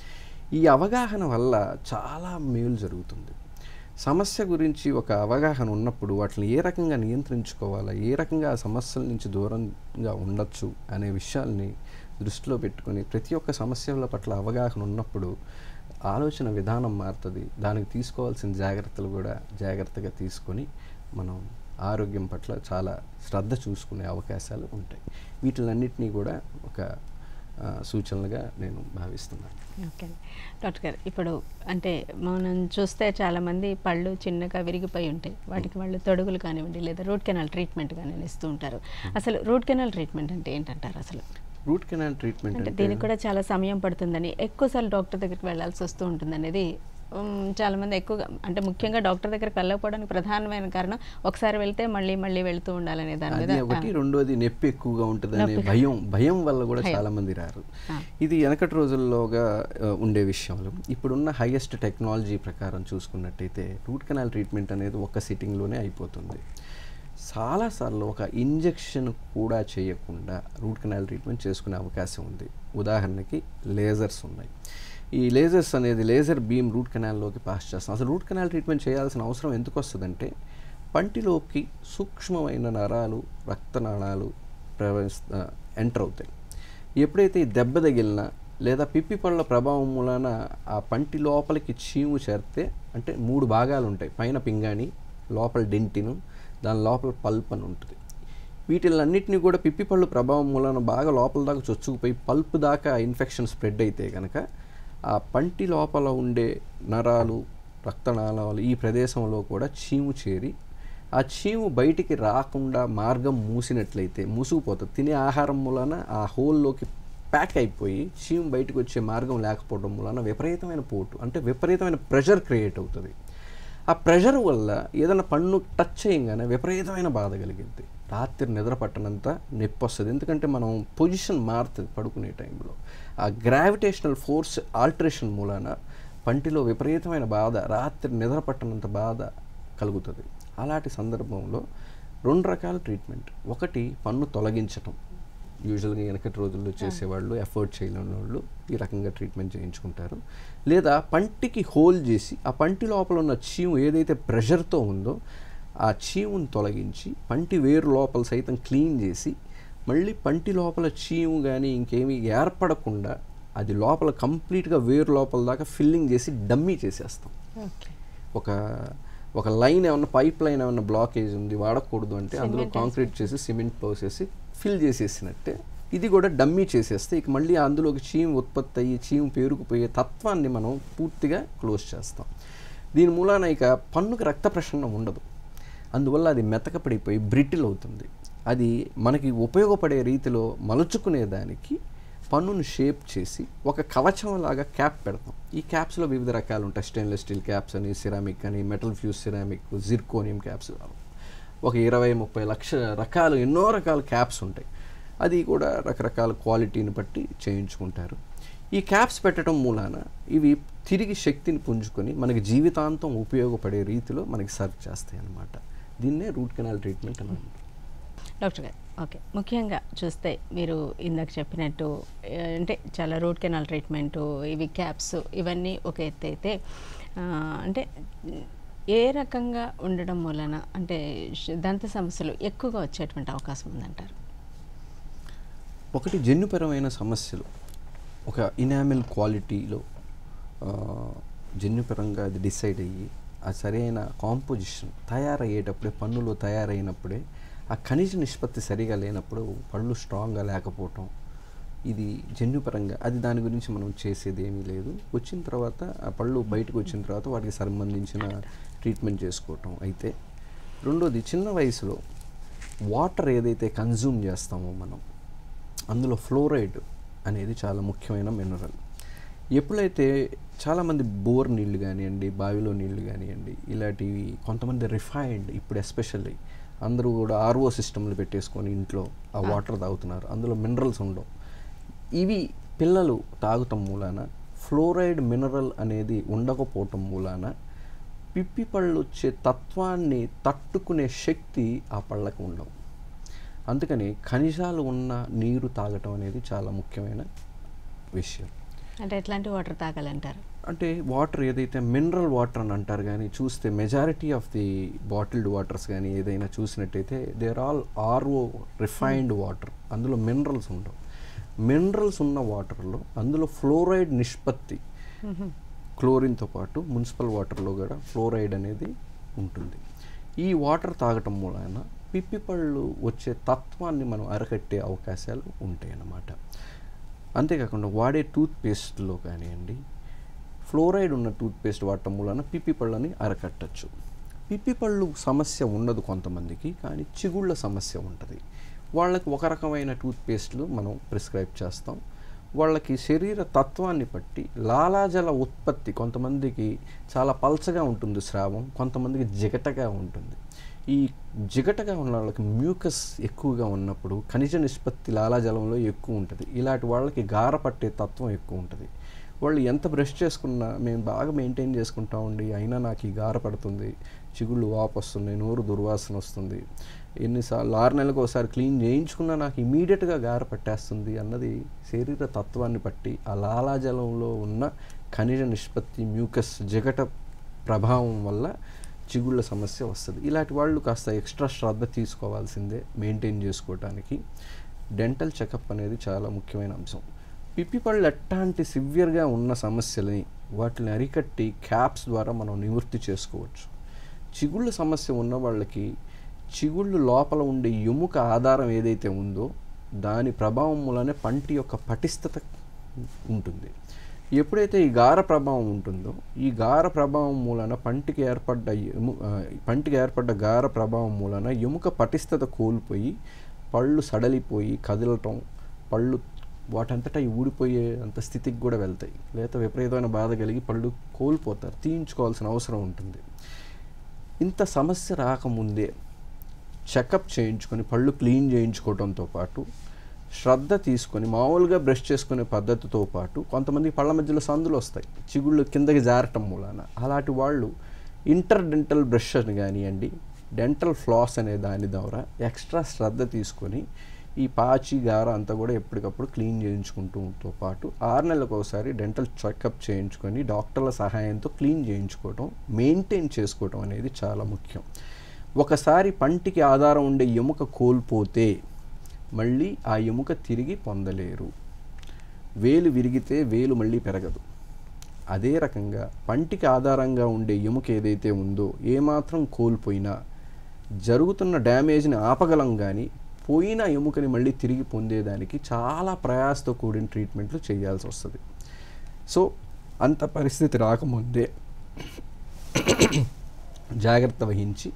ఈ అవగాహన వల్ల చాలా మేలు జరుగుతుంది. సమస్య గురించి ఒక అవగాహన ఉన్నప్పుడు వాటిని ఏ రకంగా నియంత్రించుకోవాలా ఏ రకంగా ఆ సమస్యల నుంచి దూరంగా ఉండొచ్చు అనే విషయాల్ని దృష్టిలో పెట్టుకొని ప్రతి ఒక్క సమస్యల పట్ల అవగాహన ఉన్నప్పుడు ఆలోచన విధానం మారుతుంది. దానికి తీసుకోవాల్సిన జాగ్రత్తలు కూడా జాగ్రత్తగా తీసుకొని మనం ఆరోగ్యం పట్ల చాలా శ్రద్ధ చూసుకునే అవకాశాలు ఉంటాయి. వీటిలన్నింటినీ కూడా ఒక సూచనలుగా నేను భావిస్తున్నాను.
ఓకే. డాక్టర్ గారు ఇప్పుడు అంటే మనం చూస్తే చాలామంది పళ్ళు చిన్నగా విరిగిపోయి ఉంటాయి. వాటికి వాళ్ళు తొడుగులు కానివ్వండి లేదా రూట్ కెనాల్ ట్రీట్మెంట్ కానీ ఇస్తూ ఉంటారు. అసలు రూట్ కెనాల్ ట్రీట్మెంట్ అంటే ఏంటంటారు అసలు?
రూట్ కెనాల్ ట్రీట్మెంట్
అంటే దీనికి కూడా చాలా సమయం పడుతుందని ఎక్కువసార్లు డాక్టర్ దగ్గరికి వెళ్ళాల్సి వస్తూ ఉంటుంది అనేది ఉమ్, చాలా మంది ఎక్కువగా అంటే ముఖ్యంగా డాక్టర్ దగ్గరికి వెళ్ళకపోవడానికి ప్రధానమైన కారణం ఒకసారి వెళ్తే మళ్ళీ మళ్ళీ వెళ్తూ ఉండాలనే దాని మీద
ఒకటి. రెండోది నొప్పి ఎక్కువగా ఉంటుంది అనే భయం భయం వల్ల కూడా చాలా మంది రారు. ఇది వెనకటి రోజుల్లోగా ఉండే విషయాలు. ఇప్పుడున్న హైయెస్ట్ టెక్నాలజీ ప్రకారం చూసుకున్నట్టయితే రూట్ కెనాల్ ట్రీట్మెంట్ అనేది ఒక సిట్టింగ్లోనే అయిపోతుంది. చాలాసార్లు ఒక ఇంజెక్షన్ కూడా చేయకుండా రూట్ కెనాల్ ట్రీట్మెంట్ చేసుకునే అవకాశం ఉంది. ఉదాహరణకి లేజర్స్ ఉన్నాయి. ఈ లేజర్స్ అనేది లేజర్ బీమ్ రూట్ కెనాల్లోకి పాస్ చేస్తాం. అసలు రూట్ కెనాల్ ట్రీట్మెంట్ చేయాల్సిన అవసరం ఎందుకు వస్తుందంటే పంటిలోకి సూక్ష్మమైన నరాలు రక్తనాళాలు ప్రవేశ ఎంటర్ అవుతాయి. ఎప్పుడైతే ఈ దెబ్బ తగిలినా లేదా పిప్పి పళ్ళ ప్రభావం మూలాన ఆ పంటి లోపలికి చీము చేరితే అంటే మూడు భాగాలు ఉంటాయి. పైన పింగాణి లోపల డెంటిను దాని లోపల పల్ప్ అని ఉంటుంది. వీటిలన్నింటినీ కూడా పిప్పి పళ్ళు ప్రభావం మూలన బాగా లోపల దాకా చొచ్చుకుపోయి పల్ప్ దాకా ఇన్ఫెక్షన్ స్ప్రెడ్ అయితే కనుక ఆ పంటి లోపల ఉండే నరాలు రక్తనాళాలు ఈ ప్రదేశంలో కూడా చీము చేరి ఆ చీము బయటికి రాకుండా మార్గం మూసినట్లయితే మూసుకుపోతుంది తినే ఆహారం మూలాన ఆ హోల్లోకి ప్యాక్ అయిపోయి చీము బయటకు వచ్చే మార్గం లేకపోవడం వలన విపరీతమైన పోటు అంటే విపరీతమైన ప్రెషర్ క్రియేట్ అవుతుంది. ఆ ప్రెషర్ వల్ల ఏదైనా పన్ను టచ్ చేయగానే విపరీతమైన బాధ కలిగింది. రాత్రి నిద్ర పట్టనంత నొప్పి వస్తుంది. ఎందుకంటే మనం పొజిషన్ మారుతుంది పడుకునే టైంలో. ఆ గ్రావిటేషనల్ ఫోర్స్ ఆల్టరేషన్ మూలాన పంటిలో విపరీతమైన బాధ రాత్రి నిద్ర పట్టనంత బాధ కలుగుతుంది. అలాంటి సందర్భంలో రెండు రకాల ట్రీట్మెంట్ ఒకటి పన్ను తొలగించటం. యూజువల్గా వెనకటి రోజుల్లో చేసేవాళ్ళు ఎఫర్ట్ చేయలేని వాళ్ళు ఈ రకంగా ట్రీట్మెంట్ చేయించుకుంటారు. లేదా పంటికి హోల్ చేసి ఆ పంటి లోపల ఉన్న చీము ఏదైతే ప్రెషర్తో ఉందో ఆ చీముని తొలగించి పంటి వేరు లోపల సైతం క్లీన్ చేసి మళ్ళీ పంటి లోపల చీము కానీ ఇంకేమీ ఏర్పడకుండా అది లోపల కంప్లీట్గా వేరు లోపల దాకా ఫిల్లింగ్ చేసి డమ్మీ చేసేస్తాం. ఒక ఒక లైన్ ఏమన్నా పైప్ లైన్ ఏమన్నా బ్లాకేజ్ ఉంది వాడకూడదు అంటే అందులో కాంక్రీట్ చేసి సిమెంట్ పోసేసి ఫిల్ చేసేసినట్టే ఇది కూడా డమ్మీ చేసేస్తే ఇక మళ్ళీ అందులోకి చీము ఉత్పత్తి అయ్యి చీము పేరుకుపోయే తత్వాన్ని మనం పూర్తిగా క్లోజ్ చేస్తాం. దీని మూలాన ఇక పన్నుకి రక్త ప్రసరణ ఉండదు. అందువల్ల అది మెతకపడిపోయి బ్రిటిల్ అవుతుంది. అది మనకి ఉపయోగపడే రీతిలో మలుచుకునేదానికి పన్నును షేప్ చేసి ఒక కవచం లాగా క్యాప్ పెడతాం. ఈ క్యాప్స్లో వివిధ రకాలు ఉంటాయి స్టెయిన్లెస్ స్టీల్ క్యాప్స్ అని సిరామిక్ అని metal fuse ceramic zirconium caps ఒక ఇరవై ముప్పై లక్ష రకాలు ఎన్నో రకాల క్యాప్స్ ఉంటాయి. అది కూడా రకరకాల క్వాలిటీని బట్టి చేయించుకుంటారు. ఈ క్యాప్స్ పెట్టడం మూలాన ఇవి తిరిగి శక్తిని పుంజుకొని మనకి జీవితాంతం ఉపయోగపడే రీతిలో మనకి సర్వ్ చేస్తాయి అన్నమాట దీన్నే రూట్ కెనాల్ ట్రీట్మెంట్ అని అంటారు.
డాక్టర్ గారు ఓకే. ముఖ్యంగా చూస్తే మీరు ఇందాక చెప్పినట్టు అంటే చాలా రూట్ కెనాల్ ట్రీట్మెంటు ఇవి క్యాప్స్ ఇవన్నీ ఒక ఎత్తు అయితే అంటే ఏ రకంగా ఉండడం వలన అంటే దంత సమస్యలు ఎక్కువగా వచ్చేటువంటి అవకాశం ఉందంటారు?
ఒకటి జన్యుపరమైన సమస్యలు. ఒక ఇనామిల్ క్వాలిటీలో జన్యుపరంగా అది డిసైడ్ అయ్యి ఆ సరైన కాంపోజిషన్ తయారయ్యేటప్పుడే పన్నులో తయారైనప్పుడే ఆ ఖనిజ నిష్పత్తి సరిగా లేనప్పుడు పళ్ళు స్ట్రాంగ్గా లేకపోవటం ఇది జన్యుపరంగా అది దాని గురించి మనం చేసేది ఏమీ లేదు. వచ్చిన తర్వాత ఆ పళ్ళు బయటకు వచ్చిన తర్వాత వాటికి సంబంధించిన ట్రీట్మెంట్ చేసుకోవటం అయితే. రెండోది చిన్న వయసులో వాటర్ ఏదైతే కన్జ్యూమ్ చేస్తామో మనం అందులో ఫ్లోరైడ్ అనేది చాలా ముఖ్యమైన మినరల్. ఎప్పుడైతే చాలామంది బోర్ నీళ్ళు కానివ్వండి బావిలో నీళ్ళు కానివ్వండి ఇలాంటివి కొంతమంది రిఫైన్డ్ ఇప్పుడు ఎస్పెషల్లీ అందరూ కూడా ఆర్ఓ సిస్టమ్లు పెట్టేసుకొని ఇంట్లో ఆ వాటర్ తాగుతున్నారు. అందులో మినరల్స్ ఉండవు. ఇవి పిల్లలు తాగటం మూలాన ఫ్లోరైడ్ మినరల్ అనేది ఉండకపోవటం మూలాన పిప్పి పళ్ళు వచ్చే తత్వాన్ని తట్టుకునే శక్తి ఆ పళ్ళకు ఉండవు. అందుకని ఖనిజాలు ఉన్న నీరు తాగటం అనేది చాలా ముఖ్యమైన విషయం.
అంటే ఎట్లాంటి వాటర్ తాగాలంటారు?
అంటే వాటర్ ఏదైతే మినరల్ వాటర్ అని అంటారు కానీ చూస్తే majority of the bottled waters కానీ ఏదైనా చూసినట్టయితే they are all RO refined water అందులో మినరల్స్ ఉండవు. మినరల్స్ ఉన్న వాటర్లో అందులో ఫ్లోరైడ్ నిష్పత్తి క్లోరిన్తో పాటు మున్సిపల్ వాటర్లో కూడా ఫ్లోరైడ్ అనేది ఉంటుంది. ఈ వాటర్ తాగటం మూలాన పిప్పి పళ్ళు వచ్చే తత్వాన్ని మనం అరకట్టే అవకాశాలు ఉంటాయి అన్నమాట అంతేకాకుండా వాడే టూత్ పేస్ట్లో కానివ్వండి ఫ్లోరైడ్ ఉన్న టూత్పేస్ట్ వాడటం మూలన పిప్పి పళ్ళని అరకట్టచ్చు. పిప్పి పళ్ళు సమస్య ఉండదు కొంతమందికి కానీ చిగుళ్ళ సమస్య ఉంటుంది. వాళ్ళకి ఒక రకమైన టూత్పేస్ట్లు మనం ప్రిస్క్రైబ్ చేస్తాం. వాళ్ళకి శరీర తత్వాన్ని బట్టి లాలాజల ఉత్పత్తి కొంతమందికి చాలా పల్చగా ఉంటుంది స్రావం కొంతమందికి జిగటగా ఉంటుంది. ఈ జిగటగా ఉన్న వాళ్ళకి మ్యూకస్ ఎక్కువగా ఉన్నప్పుడు ఖనిజ నిష్పత్తి లాలాజలంలో ఎక్కువ ఉంటుంది. ఇలాంటి వాళ్ళకి గార పట్టే తత్వం ఎక్కువ ఉంటుంది. వాళ్ళు ఎంత బ్రష్ చేసుకున్నా మేము బాగా మెయింటైన్ చేసుకుంటా ఉండి అయినా నాకు ఈ గార పడుతుంది. చిగుళ్ళు వాపు వస్తున్నాయి నోరు దుర్వాసన వస్తుంది. ఎన్నిసార్లు ఆరు నెలలకు ఒకసారి క్లీన్ చేయించుకున్నా నాకు ఇమీడియట్గా గార పట్టేస్తుంది అన్నది శరీర తత్వాన్ని బట్టి ఆ లాలాజలంలో ఉన్న ఖనిజ నిష్పత్తి మ్యూకస్ జగట ప్రభావం వల్ల చిగుళ్ళ సమస్య వస్తుంది. ఇలాంటి వాళ్ళు కాస్త ఎక్స్ట్రా శ్రద్ధ తీసుకోవాల్సిందే మెయింటైన్ చేసుకోవటానికి. డెంటల్ చెకప్ అనేది చాలా ముఖ్యమైన అంశం. పిప్పి పళ్ళు ఎట్లాంటి సివియర్గా ఉన్న సమస్యలని వాటిని అరికట్టి క్యాప్స్ ద్వారా మనం నివృత్తి చేసుకోవచ్చు. చిగుళ్ళ సమస్య ఉన్న వాళ్ళకి చిగుళ్ళు లోపల ఉండే ఎముక ఆధారం ఏదైతే ఉందో దాని ప్రభావం వలనే పంటి యొక్క పటిష్టత ఉంటుంది. ఎప్పుడైతే ఈ గార ప్రభావం ఉంటుందో ఈ గార ప్రభావం మూలన పంటికి ఏర్పడ్డ ఎము పంటికి ఏర్పడ్డ గార ప్రభావం మూలన ఎముక పటిష్టత కోల్పోయి పళ్ళు సడలిపోయి కదలటం పళ్ళు వాటంతటా ఈ ఊడిపోయే అంత స్థితికి కూడా వెళ్తాయి. లేదా విపరీతమైన బాధ కలిగి పళ్ళు కోల్పోతారు. తీయించుకోవాల్సిన అవసరం ఉంటుంది. ఇంత సమస్య రాకముందే చెకప్ చేయించుకొని పళ్ళు క్లీన్ చేయించుకోవడంతో పాటు శ్రద్ధ తీసుకొని మామూలుగా బ్రష్ చేసుకునే పద్ధతితో పాటు కొంతమంది పళ్ళ మధ్యలో సందులు వస్తాయి. చిగుళ్ళు కిందకి జారటం మూలాన. అలాంటి వాళ్ళు ఇంటర్ డెంటల్ బ్రష్ అని కానివ్వండి డెంటల్ ఫ్లాస్ అనే దాని ద్వారా ఎక్స్ట్రా శ్రద్ధ తీసుకొని ఈ పాచి గార అంతా కూడా ఎప్పటికప్పుడు క్లీన్ చేయించుకుంటూతో పాటు ఆరు నెలలకు ఒకసారి డెంటల్ చెకప్ చేయించుకొని డాక్టర్ల సహాయంతో క్లీన్ చేయించుకోవటం మెయింటైన్ చేసుకోవటం అనేది చాలా ముఖ్యం. ఒకసారి పంటికి ఆధారం ఉండే ఎముక కోల్పోతే మళ్ళీ ఆ ఎముక తిరిగి పొందలేరు. వేలు విరిగితే వేలు మళ్ళీ పెరగదు. అదే రకంగా పంటికి ఆధారంగా ఉండే ఎముక ఏదైతే ఉందో ఏమాత్రం కోల్పోయినా జరుగుతున్న డ్యామేజ్ని ఆపగలం కానీ పోయిన ఎముకని మళ్ళీ తిరిగి పొందేదానికి చాలా ప్రయాసతో కూడిన ట్రీట్మెంట్లు చేయాల్సి వస్తుంది. సో అంత పరిస్థితి రాకముందే జాగ్రత్త వహించి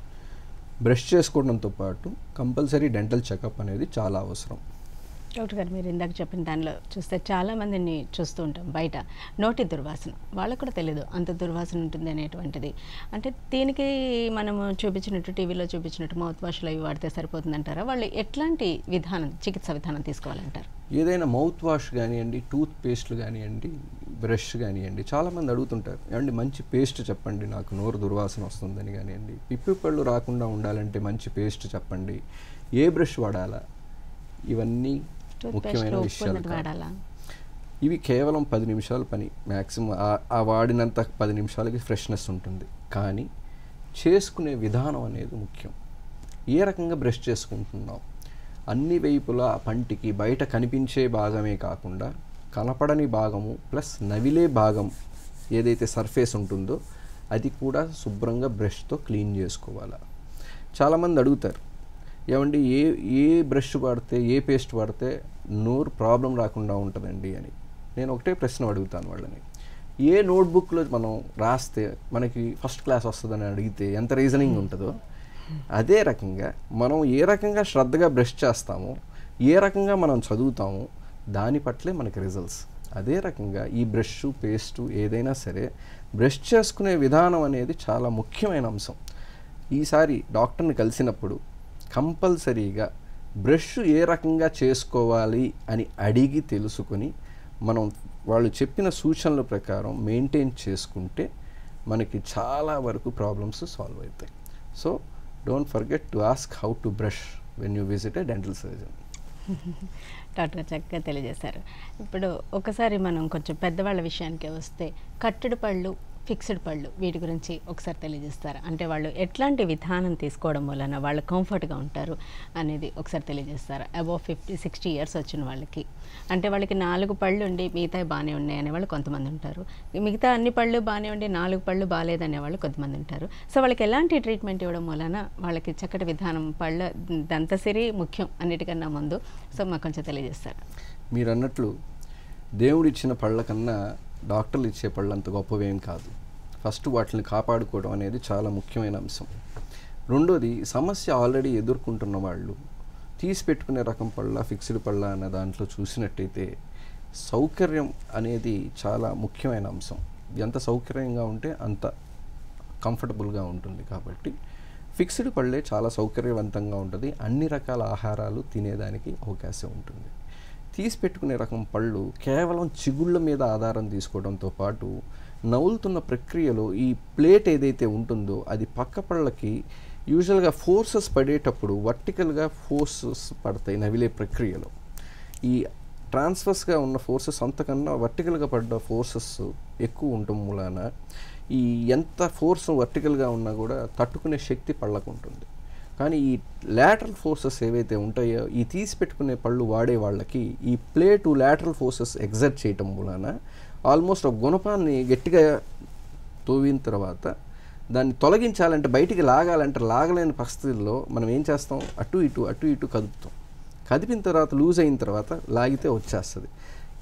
బ్రష్ చేసుకోవడంతో పాటు కంపల్సరీ డెంటల్ చెకప్ అనేది చాలా అవసరం.
డాక్టర్ గారు మీరు ఇందాక చెప్పిన దానిలో చూస్తే చాలామందిని చూస్తూ ఉంటాం బయట. నోటి దుర్వాసన. వాళ్ళకు కూడా తెలియదు అంత దుర్వాసన ఉంటుంది అనేటువంటిది. అంటే దీనికి మనము చూపించినట్టు టీవీలో చూపించినట్టు మౌత్ వాష్లు అవి వాడితే సరిపోతుందంటారా? వాళ్ళు ఎట్లాంటి విధానం చికిత్స విధానం తీసుకోవాలంటారు?
ఏదైనా మౌత్ వాష్ కానివ్వండి టూత్ పేస్ట్లు కానివ్వండి బ్రష్ కానివ్వండి చాలామంది అడుగుతుంటారు ఏమండి మంచి పేస్ట్ చెప్పండి నాకు నోరు దుర్వాసన వస్తుందని కానివ్వండి. పిప్పి పళ్ళు రాకుండా ఉండాలంటే మంచి పేస్ట్ చెప్పండి. ఏ బ్రష్ వాడాలా? ఇవన్నీ ముఖ్యమైన విషయాలు ఇవి కేవలం పది నిమిషాల పని. మ్యాక్సిమం ఆ వాడినంత పది నిమిషాలకి ఫ్రెష్నెస్ ఉంటుంది. కానీ చేసుకునే విధానం అనేది ముఖ్యం. ఏ రకంగా బ్రష్ చేసుకుంటున్నాం? అన్ని వైపులా పంటికి బయట కనిపించే భాగమే కాకుండా కనపడని భాగము ప్లస్ నవిలే భాగం ఏదైతే సర్ఫేస్ ఉంటుందో అది కూడా శుభ్రంగా బ్రష్తో క్లీన్ చేసుకోవాలి? చాలామంది అడుగుతారు ఏమండి ఏ ఏ బ్రష్ వాడితే ఏ పేస్ట్ వాడితే నోరు ప్రాబ్లం రాకుండా ఉంటుందండి అని. నేను ఒకటే ప్రశ్న అడుగుతాను వాళ్ళని. ఏ నోట్బుక్లో మనం రాస్తే మనకి ఫస్ట్ క్లాస్ వస్తుందని అడిగితే ఎంత రీజనింగ్ ఉంటుందో అదే రకంగా మనం ఏ రకంగా శ్రద్ధగా బ్రష్ చేస్తామో ఏ రకంగా మనం చదువుతామో దాని పట్లే మనకి రిజల్ట్స్. అదే రకంగా ఈ బ్రష్ పేస్టు ఏదైనా సరే బ్రష్ చేసుకునే విధానం అనేది చాలా ముఖ్యమైన అంశం. ఈసారి డాక్టర్ని కలిసినప్పుడు కంపల్సరీగా బ్రష్ ఏ రకంగా చేసుకోవాలి అని అడిగి తెలుసుకొని మనం వాళ్ళు చెప్పిన సూచనల ప్రకారం మెయింటైన్ చేసుకుంటే మనకి చాలా వరకు ప్రాబ్లమ్స్ సాల్వ్ అవుతాయి. So don't forget to ask how to brush when you visit a dental surgeon
doctor చక్కగా తెలియజేశారు. ఇప్పుడు ఒకసారి మనం కొంచెం పెద్దవాళ్ళ విషయానికి వస్తే కట్టడి పళ్ళు ఫిక్స్డ్ పళ్ళు వీటి గురించి ఒకసారి తెలియజేస్తారు? అంటే వాళ్ళు ఎట్లాంటి విధానం తీసుకోవడం వలన వాళ్ళు కంఫర్ట్గా ఉంటారు అనేది ఒకసారి తెలియజేస్తారు? అబౌవ్ ఫిఫ్టీ సిక్స్టీ ఇయర్స్ వచ్చిన వాళ్ళకి. అంటే వాళ్ళకి నాలుగు పళ్ళు ఉండి మిగతా బాగానే ఉన్నాయనే వాళ్ళు కొంతమంది ఉంటారు. మిగతా అన్ని పళ్ళు బాగానే ఉండి నాలుగు పళ్ళు బాగాలేదనే వాళ్ళు కొంతమంది ఉంటారు. సో వాళ్ళకి ఎలాంటి ట్రీట్మెంట్ ఇవ్వడం వలన వాళ్ళకి చక్కటి విధానం పళ్ళ దంతసిరి ముఖ్యం అన్నిటికన్నా ముందు? సో మాకు కొంచెం తెలియజేస్తారు?
మీరు అన్నట్లు దేవుడిచ్చిన పళ్ళ కన్నా డాక్టర్లు ఇచ్చే పళ్ళు అంత గొప్పవేం కాదు. ఫస్ట్ వాటిని కాపాడుకోవడం అనేది చాలా ముఖ్యమైన అంశం. రెండోది సమస్య ఆల్రెడీ ఎదుర్కొంటున్న వాళ్ళు తీసి పెట్టుకునే రకం పళ్ళ ఫిక్స్డ్ పళ్ళ అన్న దాంట్లో చూసినట్టయితే సౌకర్యం అనేది చాలా ముఖ్యమైన అంశం. ఎంత సౌకర్యంగా ఉంటే అంత కంఫర్టబుల్గా ఉంటుంది కాబట్టి ఫిక్స్డ్ పళ్ళే చాలా సౌకర్యవంతంగా ఉంటుంది. అన్ని రకాల ఆహారాలు తినేదానికి అవకాశం ఉంటుంది. తీసి పెట్టుకునే రకం పళ్ళు కేవలం చిగుళ్ళ మీద ఆధారం తీసుకోవడంతో పాటు నవ్వులుతున్న ప్రక్రియలో ఈ ప్లేట్ ఏదైతే ఉంటుందో అది పక్క పళ్ళకి యూజువల్గా ఫోర్సెస్ పడేటప్పుడు వర్టికల్గా ఫోర్సెస్ పడతాయి నవిలే ప్రక్రియలో. ఈ ట్రాన్స్ఫర్స్గా ఉన్న ఫోర్సెస్ అంతకన్నా వర్టికల్గా పడ్డ ఫోర్సెస్ ఎక్కువ ఉండటం మూలాన ఈ ఎంత ఫోర్స్ వర్టికల్గా ఉన్నా కూడా తట్టుకునే శక్తి పళ్ళకు ఉంటుంది. కానీ ఈ లాటరల్ ఫోర్సెస్ ఏవైతే ఉంటాయో ఈ తీసి పెట్టుకునే పళ్ళు వాడే వాళ్ళకి ఈ ప్లేటు లాటరల్ ఫోర్సెస్ ఎగ్జర్ట్ చేయటం మూలాన ఆల్మోస్ట్ ఒక గుణపాన్ని గట్టిగా తోవిన తర్వాత దాన్ని తొలగించాలంటే బయటికి లాగాలంటే లాగలేని పరిస్థితుల్లో మనం ఏం చేస్తాం? అటు ఇటు అటు ఇటు కదుపుతాం. కదిపిన తర్వాత లూజ్ అయిన తర్వాత లాగితే వచ్చేస్తుంది.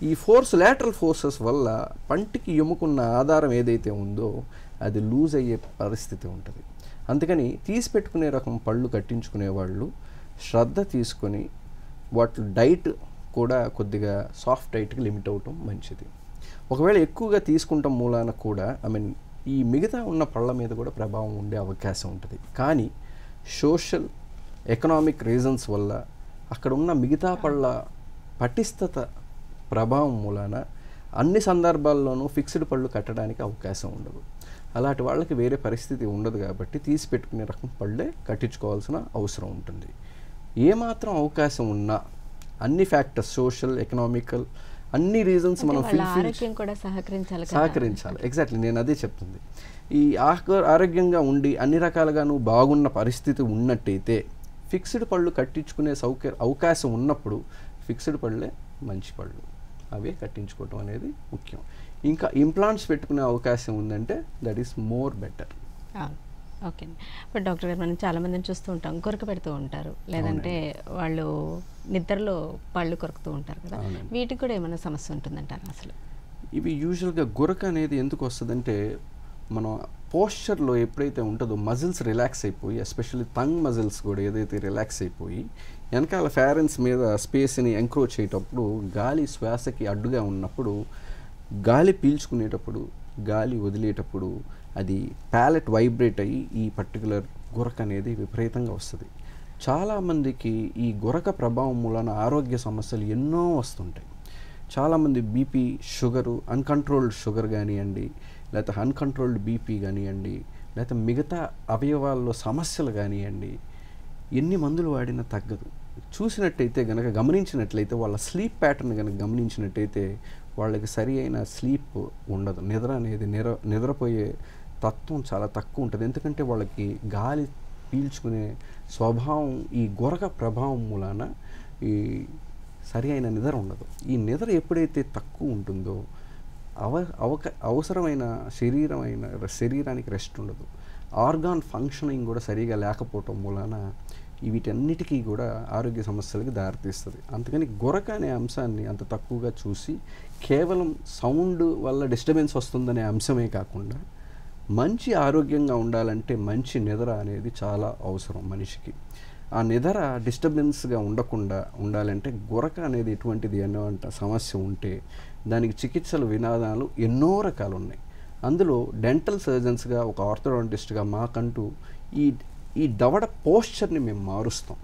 ఈ ఫోర్స్ లేటరల్ ఫోర్సెస్ వల్ల పంటికి ఎముకున్న ఆధారం ఏదైతే ఉందో అది లూజ్ అయ్యే పరిస్థితి ఉంటుంది. అందుకని తీసి పెట్టుకునే రకం పళ్ళు కట్టించుకునే వాళ్ళు శ్రద్ధ తీసుకొని వాటి డైట్ కూడా కొద్దిగా సాఫ్ట్ డైట్కి లిమిట్ అవటం మంచిది. ఒకవేళ ఎక్కువగా తీసుకుంటాం మూలాన కూడా ఐ మీన్ ఈ మిగతా ఉన్న పళ్ళ మీద కూడా ప్రభావం ఉండే అవకాశం ఉంటుంది. కానీ సోషల్ ఎకనామిక్ రీజన్స్ వల్ల అక్కడ ఉన్న మిగతా పళ్ళ పటిష్టత ప్రభావం మూలాన అన్ని సందర్భాల్లోనూ ఫిక్స్డ్ పళ్ళు కట్టడానికి అవకాశం ఉండదు. అలాంటి వాళ్ళకి వేరే పరిస్థితి ఉండదు కాబట్టి తీసి పెట్టుకునే రకం పళ్ళే కట్టించుకోవాల్సిన అవసరం ఉంటుంది. ఏమాత్రం అవకాశం ఉన్నా అన్ని ఫ్యాక్టర్స్ సోషల్ ఎకనామికల్ అన్ని రీజన్స్ మనం
ఆరోగ్యం కూడా సహకరించాలి
ఎగ్జాక్ట్లీ నేను అదే చెప్తుంది. ఈ ఆరోగ్యంగా ఉండి అన్ని రకాలుగాను బాగున్న పరిస్థితి ఉన్నట్టయితే ఫిక్స్డ్ పళ్ళు కట్టించుకునే సౌకర్య అవకాశం ఉన్నప్పుడు ఫిక్స్డ్ పళ్ళే మంచి పళ్ళు. అవే కట్టించుకోవటం అనేది ముఖ్యం. ఇంకా ఇంప్లాంట్స్ పెట్టుకునే అవకాశం ఉందంటే that is more better
okay అండి. ఇప్పుడు డాక్టర్ గారు మనం చాలా మందిని చూస్తూ ఉంటాం కొరక పెడుతూ ఉంటారు. లేదంటే వాళ్ళు నిద్రలో పళ్ళు కొరుకుతూ ఉంటారు కదా. వీటికి కూడా ఏమైనా సమస్య ఉంటుందంటారు అసలు?
ఇవి యూజువల్గా గురక అనేది ఎందుకు వస్తుందంటే మనం పోస్చర్లో ఎప్పుడైతే ఉంటుందో మజిల్స్ రిలాక్స్ అయిపోయి ఎస్పెషల్లీ తంగ్ మజిల్స్ కూడా ఏదైతే రిలాక్స్ అయిపోయి వెనకాల ఫ్యారెన్స్ మీద స్పేస్ని ఎంక్రోచ్ చేయటప్పుడు గాలి శ్వాసకి అడ్డుగా ఉన్నప్పుడు గాలి పీల్చుకునేటప్పుడు గాలి వదిలేటప్పుడు అది ప్యాలెట్ వైబ్రేట్ అయ్యి ఈ పర్టికులర్ గురక అనేది విపరీతంగా వస్తుంది. చాలామందికి ఈ గురక ప్రభావం మూలన ఆరోగ్య సమస్యలు ఎన్నో వస్తుంటాయి. చాలామంది బీపీ షుగరు అన్కంట్రోల్డ్ షుగర్ కానివ్వండి లేకపోతే అన్కంట్రోల్డ్ బీపీ కానివ్వండి లేకపోతే మిగతా అవయవాల్లో సమస్యలు కానివ్వండి ఎన్ని మందులు వాడినా తగ్గదు. చూసినట్టయితే కనుక గమనించినట్లయితే వాళ్ళ స్లీప్ ప్యాటర్న్ కనుక గమనించినట్టయితే వాళ్ళకి సరి అయిన స్లీప్ ఉండదు. నిద్ర అనేది నిర నిద్రపోయే తత్వం చాలా తక్కువ ఉంటుంది. ఎందుకంటే వాళ్ళకి గాలి పీల్చుకునే స్వభావం ఈ గొరక ప్రభావం మూలాన ఈ సరి అయిన నిద్ర ఉండదు. ఈ నిద్ర ఎప్పుడైతే తక్కువ ఉంటుందో అవ అవక అవసరమైన శరీరమైన శరీరానికి రెస్ట్ ఉండదు. ఆర్గాన్ ఫంక్షనింగ్ కూడా సరిగా లేకపోవటం మూలాన వీటన్నిటికీ కూడా ఆరోగ్య సమస్యలకి దారితీస్తుంది. అందుకని గొరక అనే అంశాన్ని అంత తక్కువగా చూసి కేవలం సౌండ్ వల్ల డిస్టర్బెన్స్ వస్తుందనే అంశమే కాకుండా మంచి ఆరోగ్యంగా ఉండాలంటే మంచి నిద్ర అనేది చాలా అవసరం మనిషికి. ఆ నిద్ర డిస్టర్బెన్స్గా ఉండకుండా ఉండాలంటే గురక అనేది ఎటువంటిది అనేవంట సమస్య ఉంటే దానికి చికిత్సలు వినాదాలు ఎన్నో రకాలు ఉన్నాయి అందులో డెంటల్ సర్జన్స్గా ఒక ఆర్థోడాంటిస్ట్గా మాకంటూ ఈ ఈ దవడ పోస్చర్ని మేము మారుస్తాం.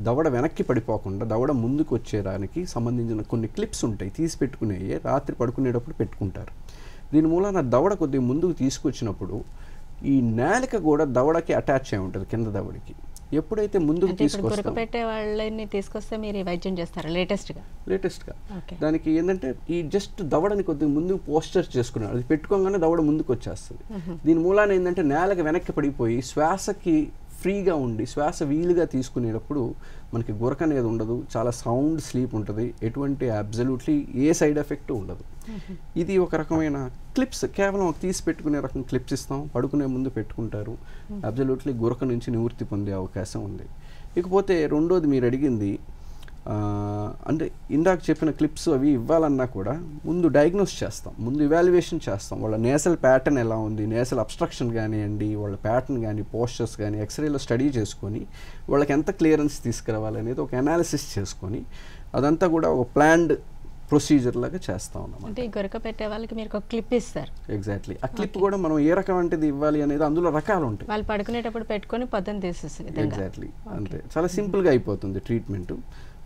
దవడ వెనక్కి పడిపోకుండా దవడ ముందుకు వచ్చేదానికి సంబంధించిన కొన్ని క్లిప్స్ ఉంటాయి తీసి పెట్టుకునేవి రాత్రి పడుకునేటప్పుడు పెట్టుకుంటారు. దీని మూలాన దవడ కొద్దిగా ముందుకు తీసుకొచ్చినప్పుడు ఈ నేలిక కూడా దవడకి అటాచ్ అయి ఉంటుంది కింద దవడికి. ఎప్పుడైతే ముందుకు తీసుకొస్తాం
పెట్టే వాళ్ళని తీసుకొస్తే మీరు వైద్యం చేస్తారా? లేటెస్ట్గా?
లేటెస్ట్గా. దానికి ఏంటంటే ఈ జస్ట్ దవడని కొద్దిగా ముందుకు పోస్టర్ చేసుకున్నాడు అది పెట్టుకోగానే దవడ ముందుకు వచ్చేస్తుంది దీని మూలాన ఏంటంటే నేలకి వెనక్కి పడిపోయి శ్వాసకి ఫ్రీగా ఉండి శ్వాస వీలుగా తీసుకునేటప్పుడు మనకి గురక అనేది ఉండదు చాలా సౌండ్ స్లీప్ ఉంటుంది ఎటువంటి అబ్జల్యూట్లీ ఏ సైడ్ ఎఫెక్ట్ ఉండదు. ఇది ఒక రకమైన క్లిప్స్ కేవలం తీసి పెట్టుకునే రకం క్లిప్స్ ఇస్తాం పడుకునే ముందు పెట్టుకుంటారు. అబ్జల్యూట్లీ గురక నుంచి నివృత్తి పొందే అవకాశం ఉంది. ఇకపోతే రెండోది మీరు అడిగింది అంటే ఇందాక చెప్పిన క్లిప్స్ అవి ఇవ్వాలన్నా కూడా ముందు డయాగ్నోస్ చేస్తాం ముందు ఇవాల్యుయేషన్ చేస్తాం. వాళ్ళ నేసల్ ప్యాటర్న్ ఎలా ఉంది నేసల్ అబ్స్ట్రక్షన్ కానివ్వండి వాళ్ళ ప్యాటర్న్ కానీ పోస్చర్స్ కానీ ఎక్స్రేలో స్టడీ చేసుకొని వాళ్ళకి ఎంత క్లియరెన్స్ తీసుకురావాలనేది ఒక అనాలిసిస్ చేసుకొని అదంతా కూడా ఒక ప్లాన్డ్ ప్రొసీజర్ లాగా చేస్తాం అన్నమాట.
అంటే గొరక పెట్టే వాళ్ళకి మీరు ఒక క్లిప్ ఇస్తారు.
ఎగ్జాక్ట్లీ ఆ క్లిప్ కూడా మనం ఏ రకమైనది ఇవ్వాలి అనేది అందులో రకాలు ఉంటాయి.
వాళ్ళు పడుకునేటప్పుడు పెట్టుకొని పొద్దున్న తీసేసే
ఎగ్జాక్ట్లీ అంతే. చాలా సింపుల్గా అయిపోతుంది ట్రీట్మెంట్.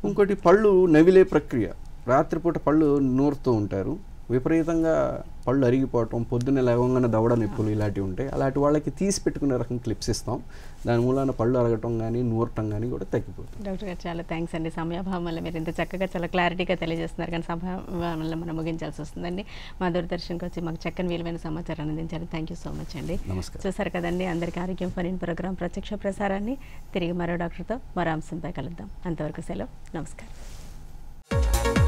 ఇంకోటి పళ్ళు నవిలే ప్రక్రియ. రాత్రిపూట పళ్ళు నూరుతూ ఉంటారు. విపరీతంగా పళ్ళు అరిగిపోవటం పొద్దున్నే లేవగానే దవడ నొప్పులు ఇలాంటివి ఉంటాయి అలాంటి వాళ్ళకి తీసి పెట్టుకునే రకం క్లిప్స్ ఇస్తాం. దాని మూలాన పళ్ళు అరగటం కానీ నూరటం కానీ కూడా తగ్గిపోతుంది.
డాక్టర్ గారు చాలా థ్యాంక్స్ అండి. సమయాభావం వల్ల మీరు ఇంత చక్కగా చాలా క్లారిటీగా తెలియజేస్తున్నారు. కానీ సమయం వల్ల మనం ముగించాల్సి వస్తుందండి. మా దూరదర్శన్కి వచ్చి మాకు చక్కని విలువైన సమాచారం అందించారు. థ్యాంక్ యూ సో మచ్ అండి.
నమస్కారం.
చూసారు కదండి అందరికీ ఆరోగ్యం ఫరీన్ ప్రోగ్రాం ప్రత్యక్ష ప్రసారాన్ని. తిరిగి మరో డాక్టర్తో మరో అంశంపై కలుద్దాం. అంతవరకు సెలవు. నమస్కారం.